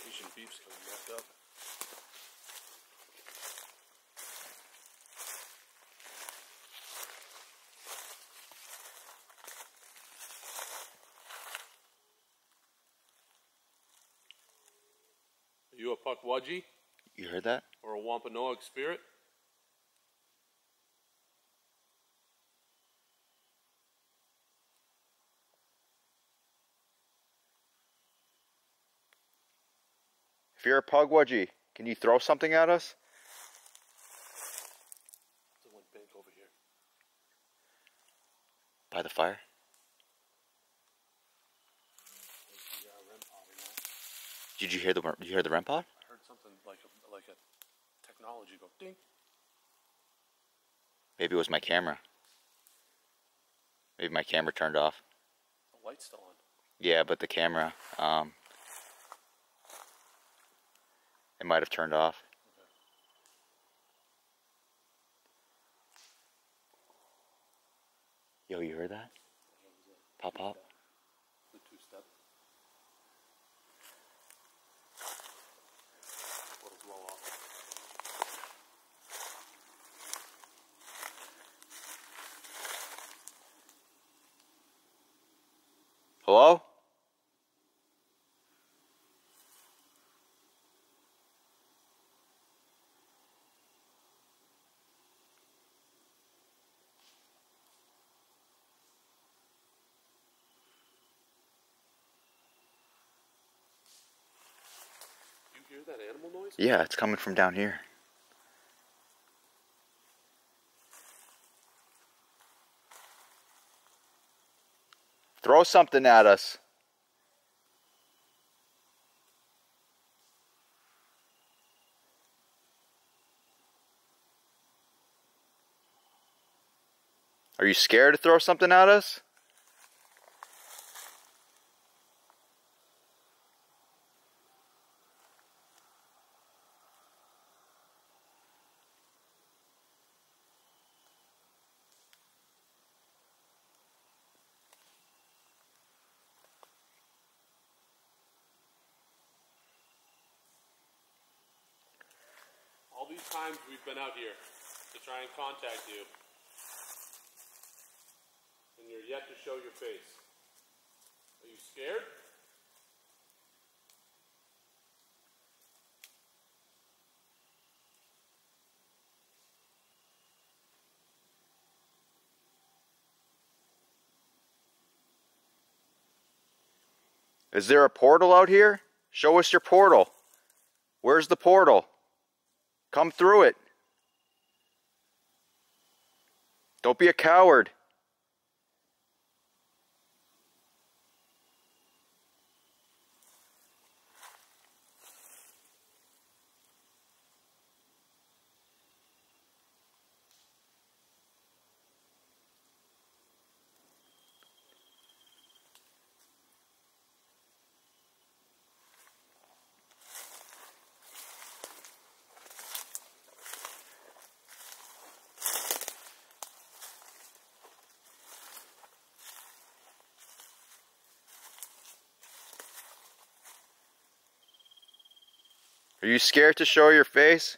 Asian beef's coming back up. Are you a Pukwudgie You heard that? or a spirit? If you're a Pukwudgie, can you throw something at us? It went over here. By the fire? Mm, yeah, uh, REM pod or. Did you hear the did you hear the REM pod? I heard something like a like a technology go ding. Maybe it was my camera. Maybe my camera turned off. The light's still on. Yeah, but the camera, um, it might have turned off. Yo, you heard that? Pop pop. The two step. Little blow off. Hello? Hear that animal noise? Yeah, it's coming from down here. Throw something at us. Are you scared to throw something at us? All these times we've been out here to try and contact you, and you're yet to show your face. Are you scared? Is there a portal out here? Show us your portal. Where's the portal? Come through it. Don't be a coward. You scared to show your face?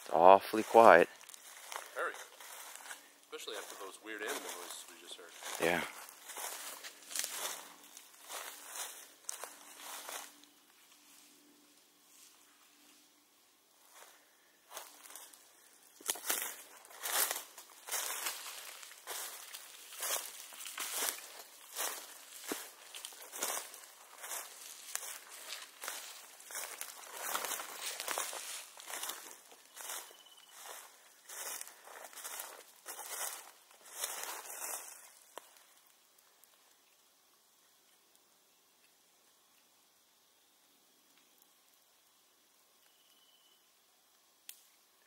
It's awfully quiet. Very. Especially after those weird animal noises we just heard. Yeah.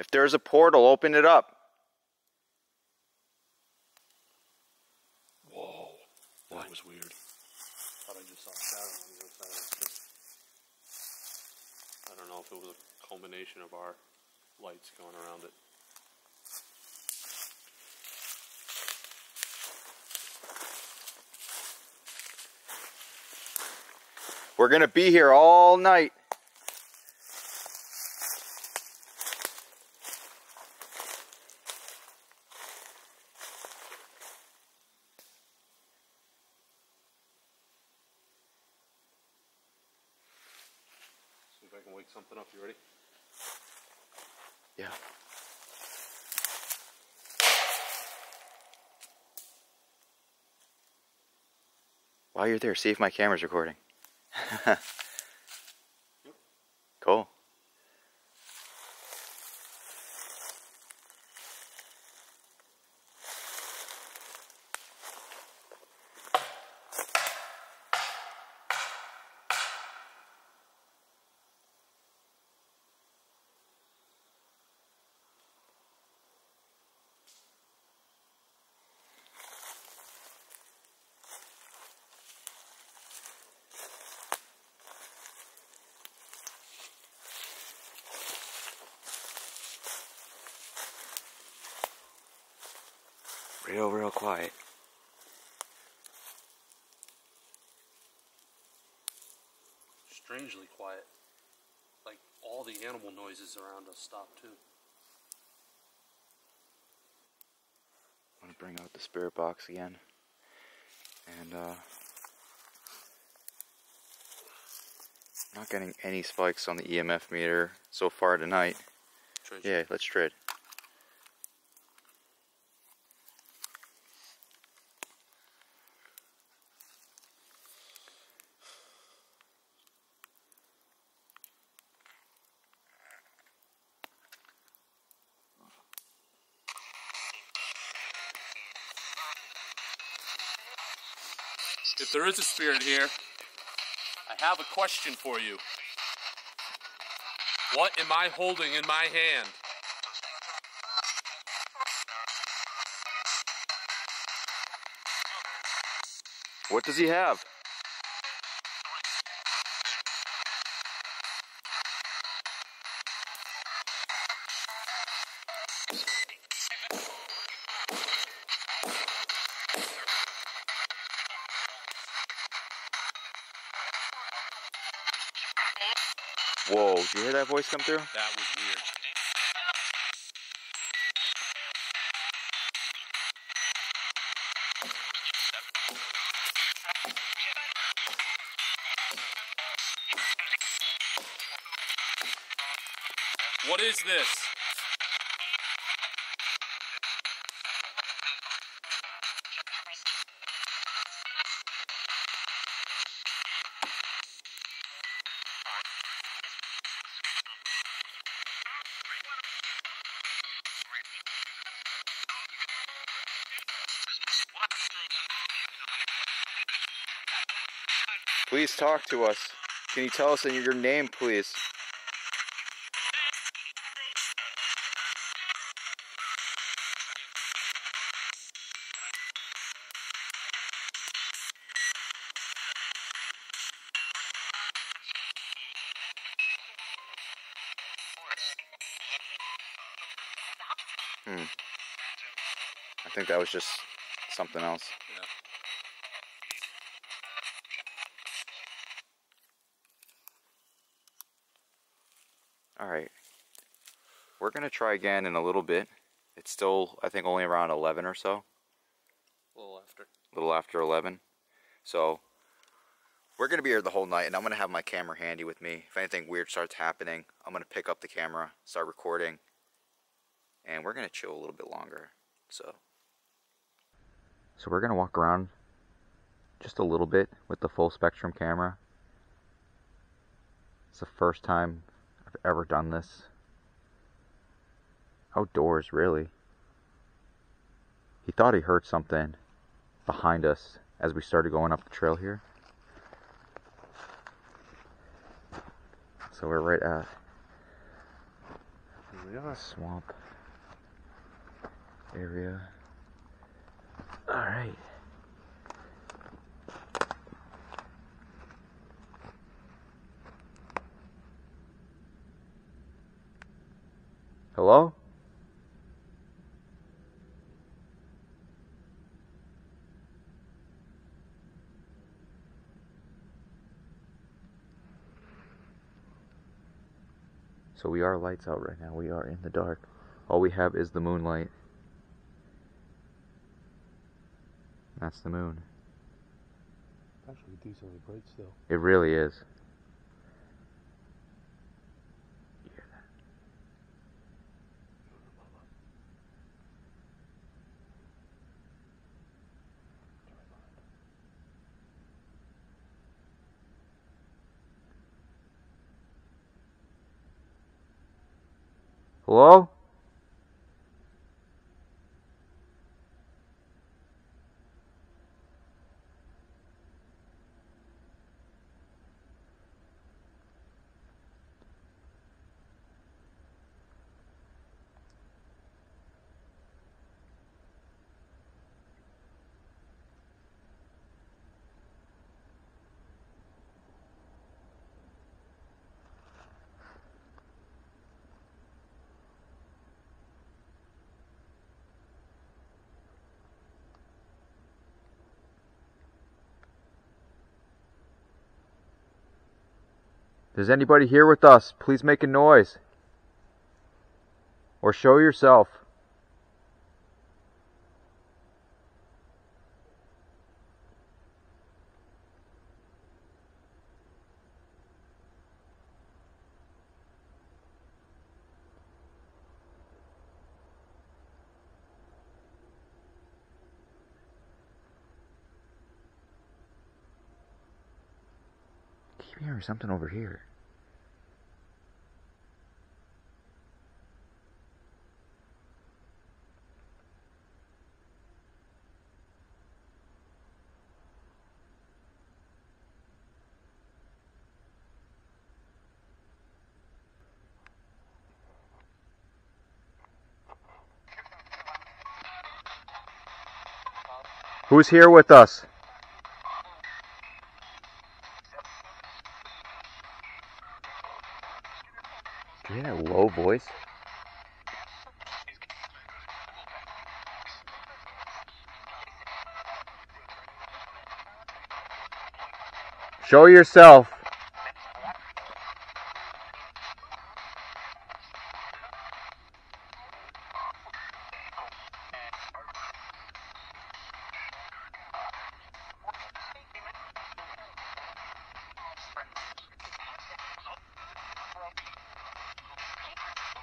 If there's a portal, open it up. Whoa. That was weird. Thought I just saw a shadow on the other side of the thing. I don't know if it was a culmination of our lights going around it. We're going to be here all night. See if I can wake something up. You ready? Yeah. While you're there, see if my camera's recording. cool. Real, real quiet. Strangely quiet. Like all the animal noises around us stopped too. I'm gonna bring out the spirit box again. And uh not getting any spikes on the EMF meter so far tonight. Trade Yeah, let's trade. A spirit here, I have a question for you. What am I holding in my hand? What does he have? That voice come through? That was weird. What is this? Please talk to us. Can you tell us your name, please? Hmm. I think that was just something else. We're going to try again in a little bit. It's still, I think, only around 11 or so, A little after. a little after 11. So, we're going to be here the whole night, and I'm going to have my camera handy with me. If anything weird starts happening, I'm going to pick up the camera, start recording, and we're going to chill a little bit longer. So, so we're going to walk around just a little bit with the full spectrum camera. It's the first time I've ever done this. Outdoors, really. He thought he heard something behind us as we started going up the trail here. So we're right at the swamp area. Alright. Hello? So we are lights out right now. We are in the dark. All we have is the moonlight. That's the moon. Actually, decently bright still. It really is. Hello? Is anybody here with us? Please make a noise. Or show yourself. keep hearing something over here. Who's here with us? Do you hear that low voice? Show yourself.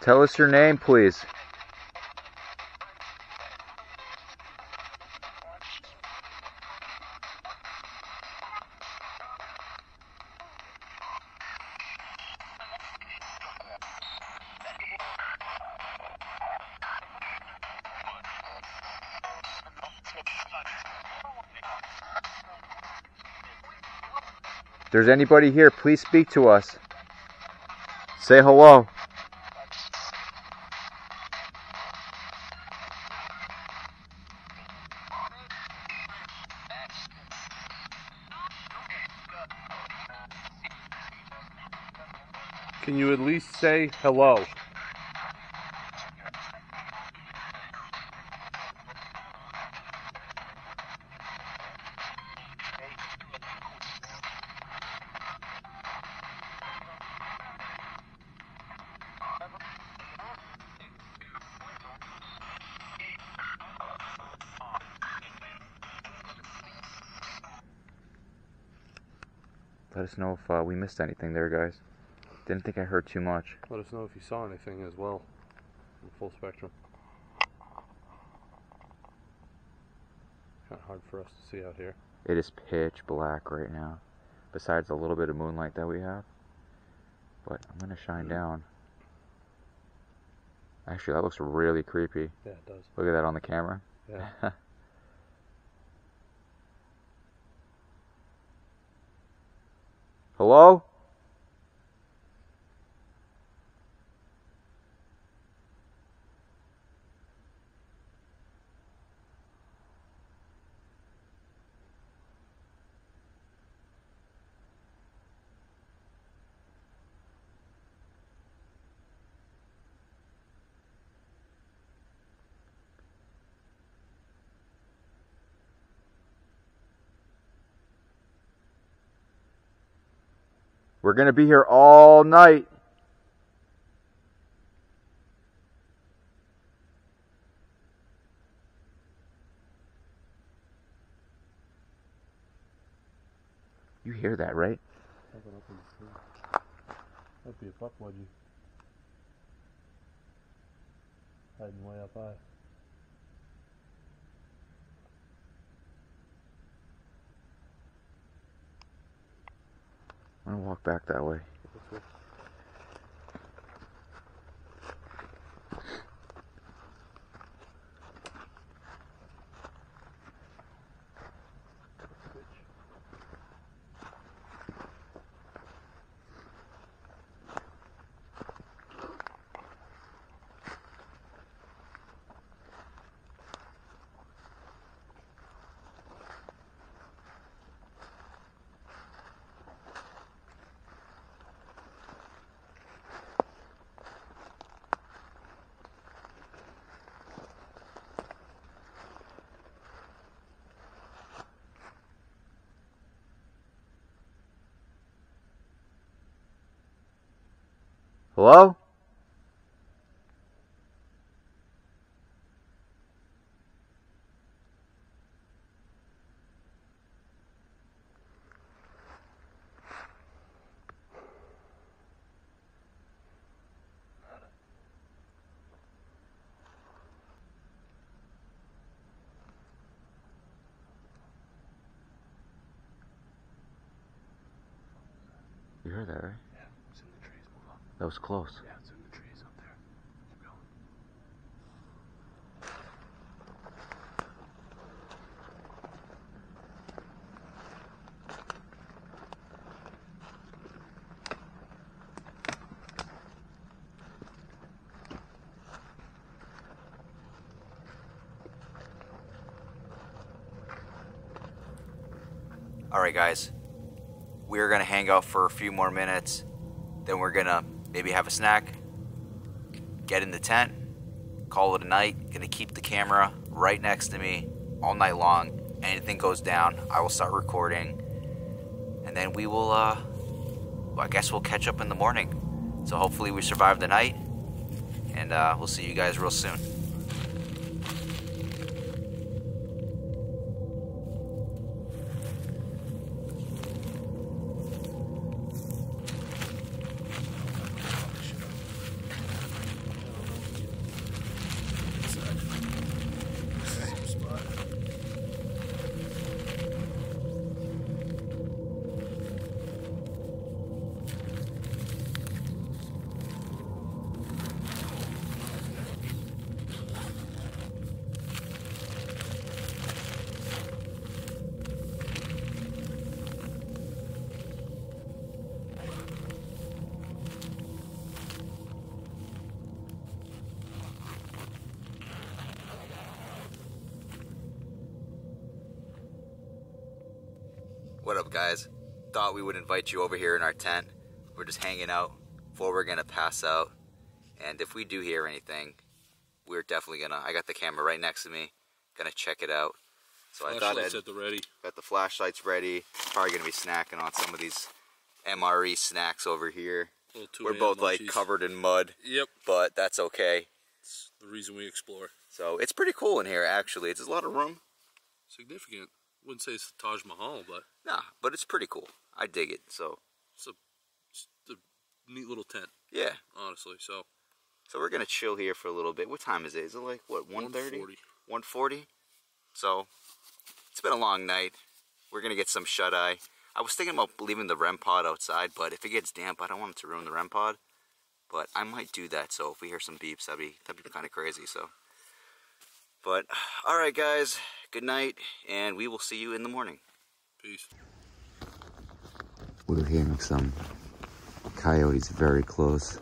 Tell us your name, please. If there's anybody here, please speak to us. Say hello. say hello. Let us know if uh, we missed anything there, guys. Didn't think I heard too much. Let us know if you saw anything as well. Full spectrum. Kind of hard for us to see out here. It is pitch black right now, besides a little bit of moonlight that we have. But I'm gonna shine mm. down. Actually, that looks really creepy. Yeah, it does. Look at that on the camera. Yeah. *laughs* Hello? We're gonna be here all night. You hear that, right? That'd be a buck you? Hiding way up high. I'm gonna walk back that way. Hello? You heard that, right? Yeah, it's in the trees. Move up. That was close. Yeah, it's in the trees up there. Going. All right, guys. We're gonna hang out for a few more minutes. Then we're gonna maybe have a snack, get in the tent, call it a night. Gonna keep the camera right next to me all night long. Anything goes down, I will start recording, and then we will. Uh, well, I guess we'll catch up in the morning. So hopefully we survive the night, and uh, we'll see you guys real soon. Invite you over here in our tent. We're just hanging out before we're gonna pass out. And if we do hear anything, we're definitely gonna. I got the camera right next to me. Gonna check it out. So I thought I'd at the ready. got the flashlights ready. Probably gonna be snacking on some of these MRE snacks over here. We're both like munchies. covered in mud, Yep. but that's okay. It's the reason we explore. So it's pretty cool in here actually. It's a lot of room. Significant. Wouldn't say it's the Taj Mahal, but Nah, but it's pretty cool. I dig it. So It's a, it's a neat little tent, yeah, honestly. So so we're gonna chill here for a little bit. What time is it? Is it like what 1.30? 140. 140. So it's been a long night. We're gonna get some shut eye. I was thinking about leaving the REM pod outside, but if it gets damp, I don't want it to ruin the REM pod. But I might do that. So if we hear some beeps, that'd be that'd be kind of crazy. So, but *sighs* all right, guys. Good night, and we will see you in the morning. peace. We're hearing some coyotes very close.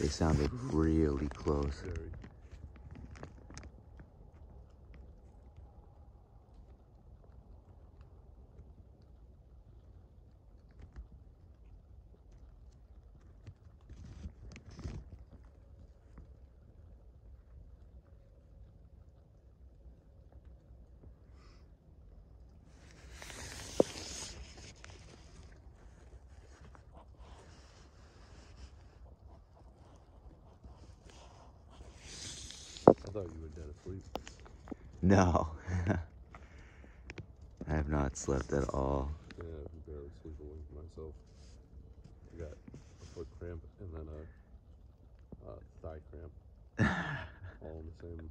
They sounded really close. Very. I thought you were dead asleep. No. *laughs* I have not slept at all. Yeah, I can barely sleep myself. I got a foot cramp and then a, a thigh cramp. *laughs* all in the same.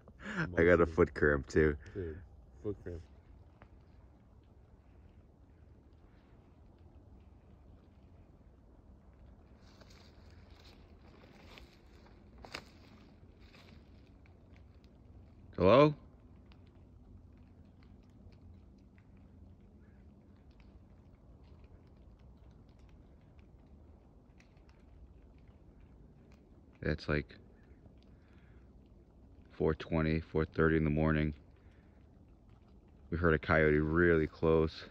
I got a foot cramp too. Dude, foot cramp. Hello? It's like 4:20, 4:30 in the morning. We heard a coyote really close.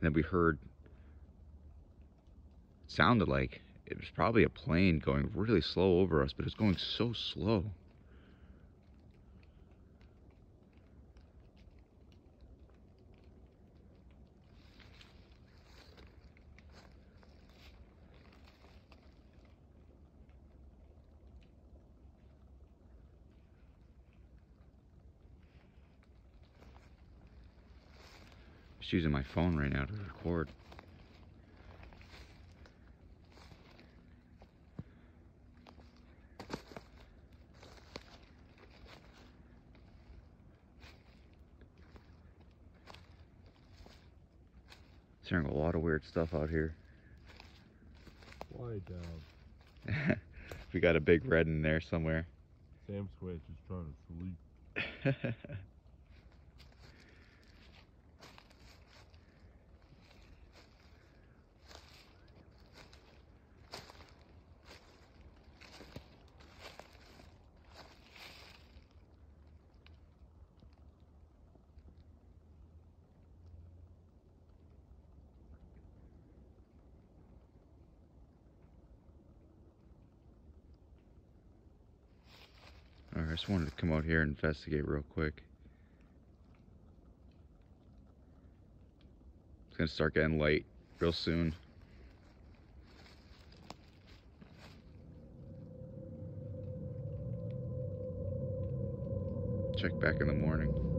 And then we heard it sounded like it was probably a plane going really slow over us, but it was going so slow. Just using my phone right now to record. Hearing a lot of weird stuff out here. Lie down. *laughs* we got a big red in there somewhere. Sam Squatch is trying to sleep. *laughs* just wanted to come out here and investigate real quick. It's gonna start getting light real soon. Check back in the morning.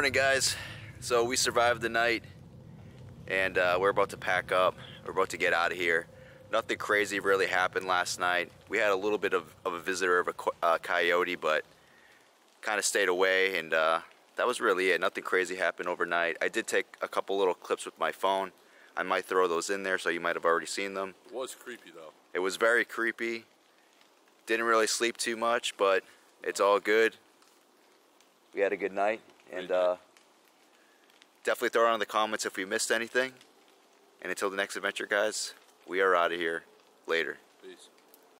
Morning, guys. So we survived the night, and uh, we're about to pack up. We're about to get out of here. Nothing crazy really happened last night. We had a little bit of, of a visitor of a uh, coyote, but kind of stayed away, and uh, that was really it. Nothing crazy happened overnight. I did take a couple little clips with my phone. I might throw those in there, so you might have already seen them. It was creepy though. It was very creepy. Didn't really sleep too much, but it's all good. We had a good night, and uh, definitely throw it in the comments if we missed anything. And until the next adventure, guys, we are out of here. Later. Peace.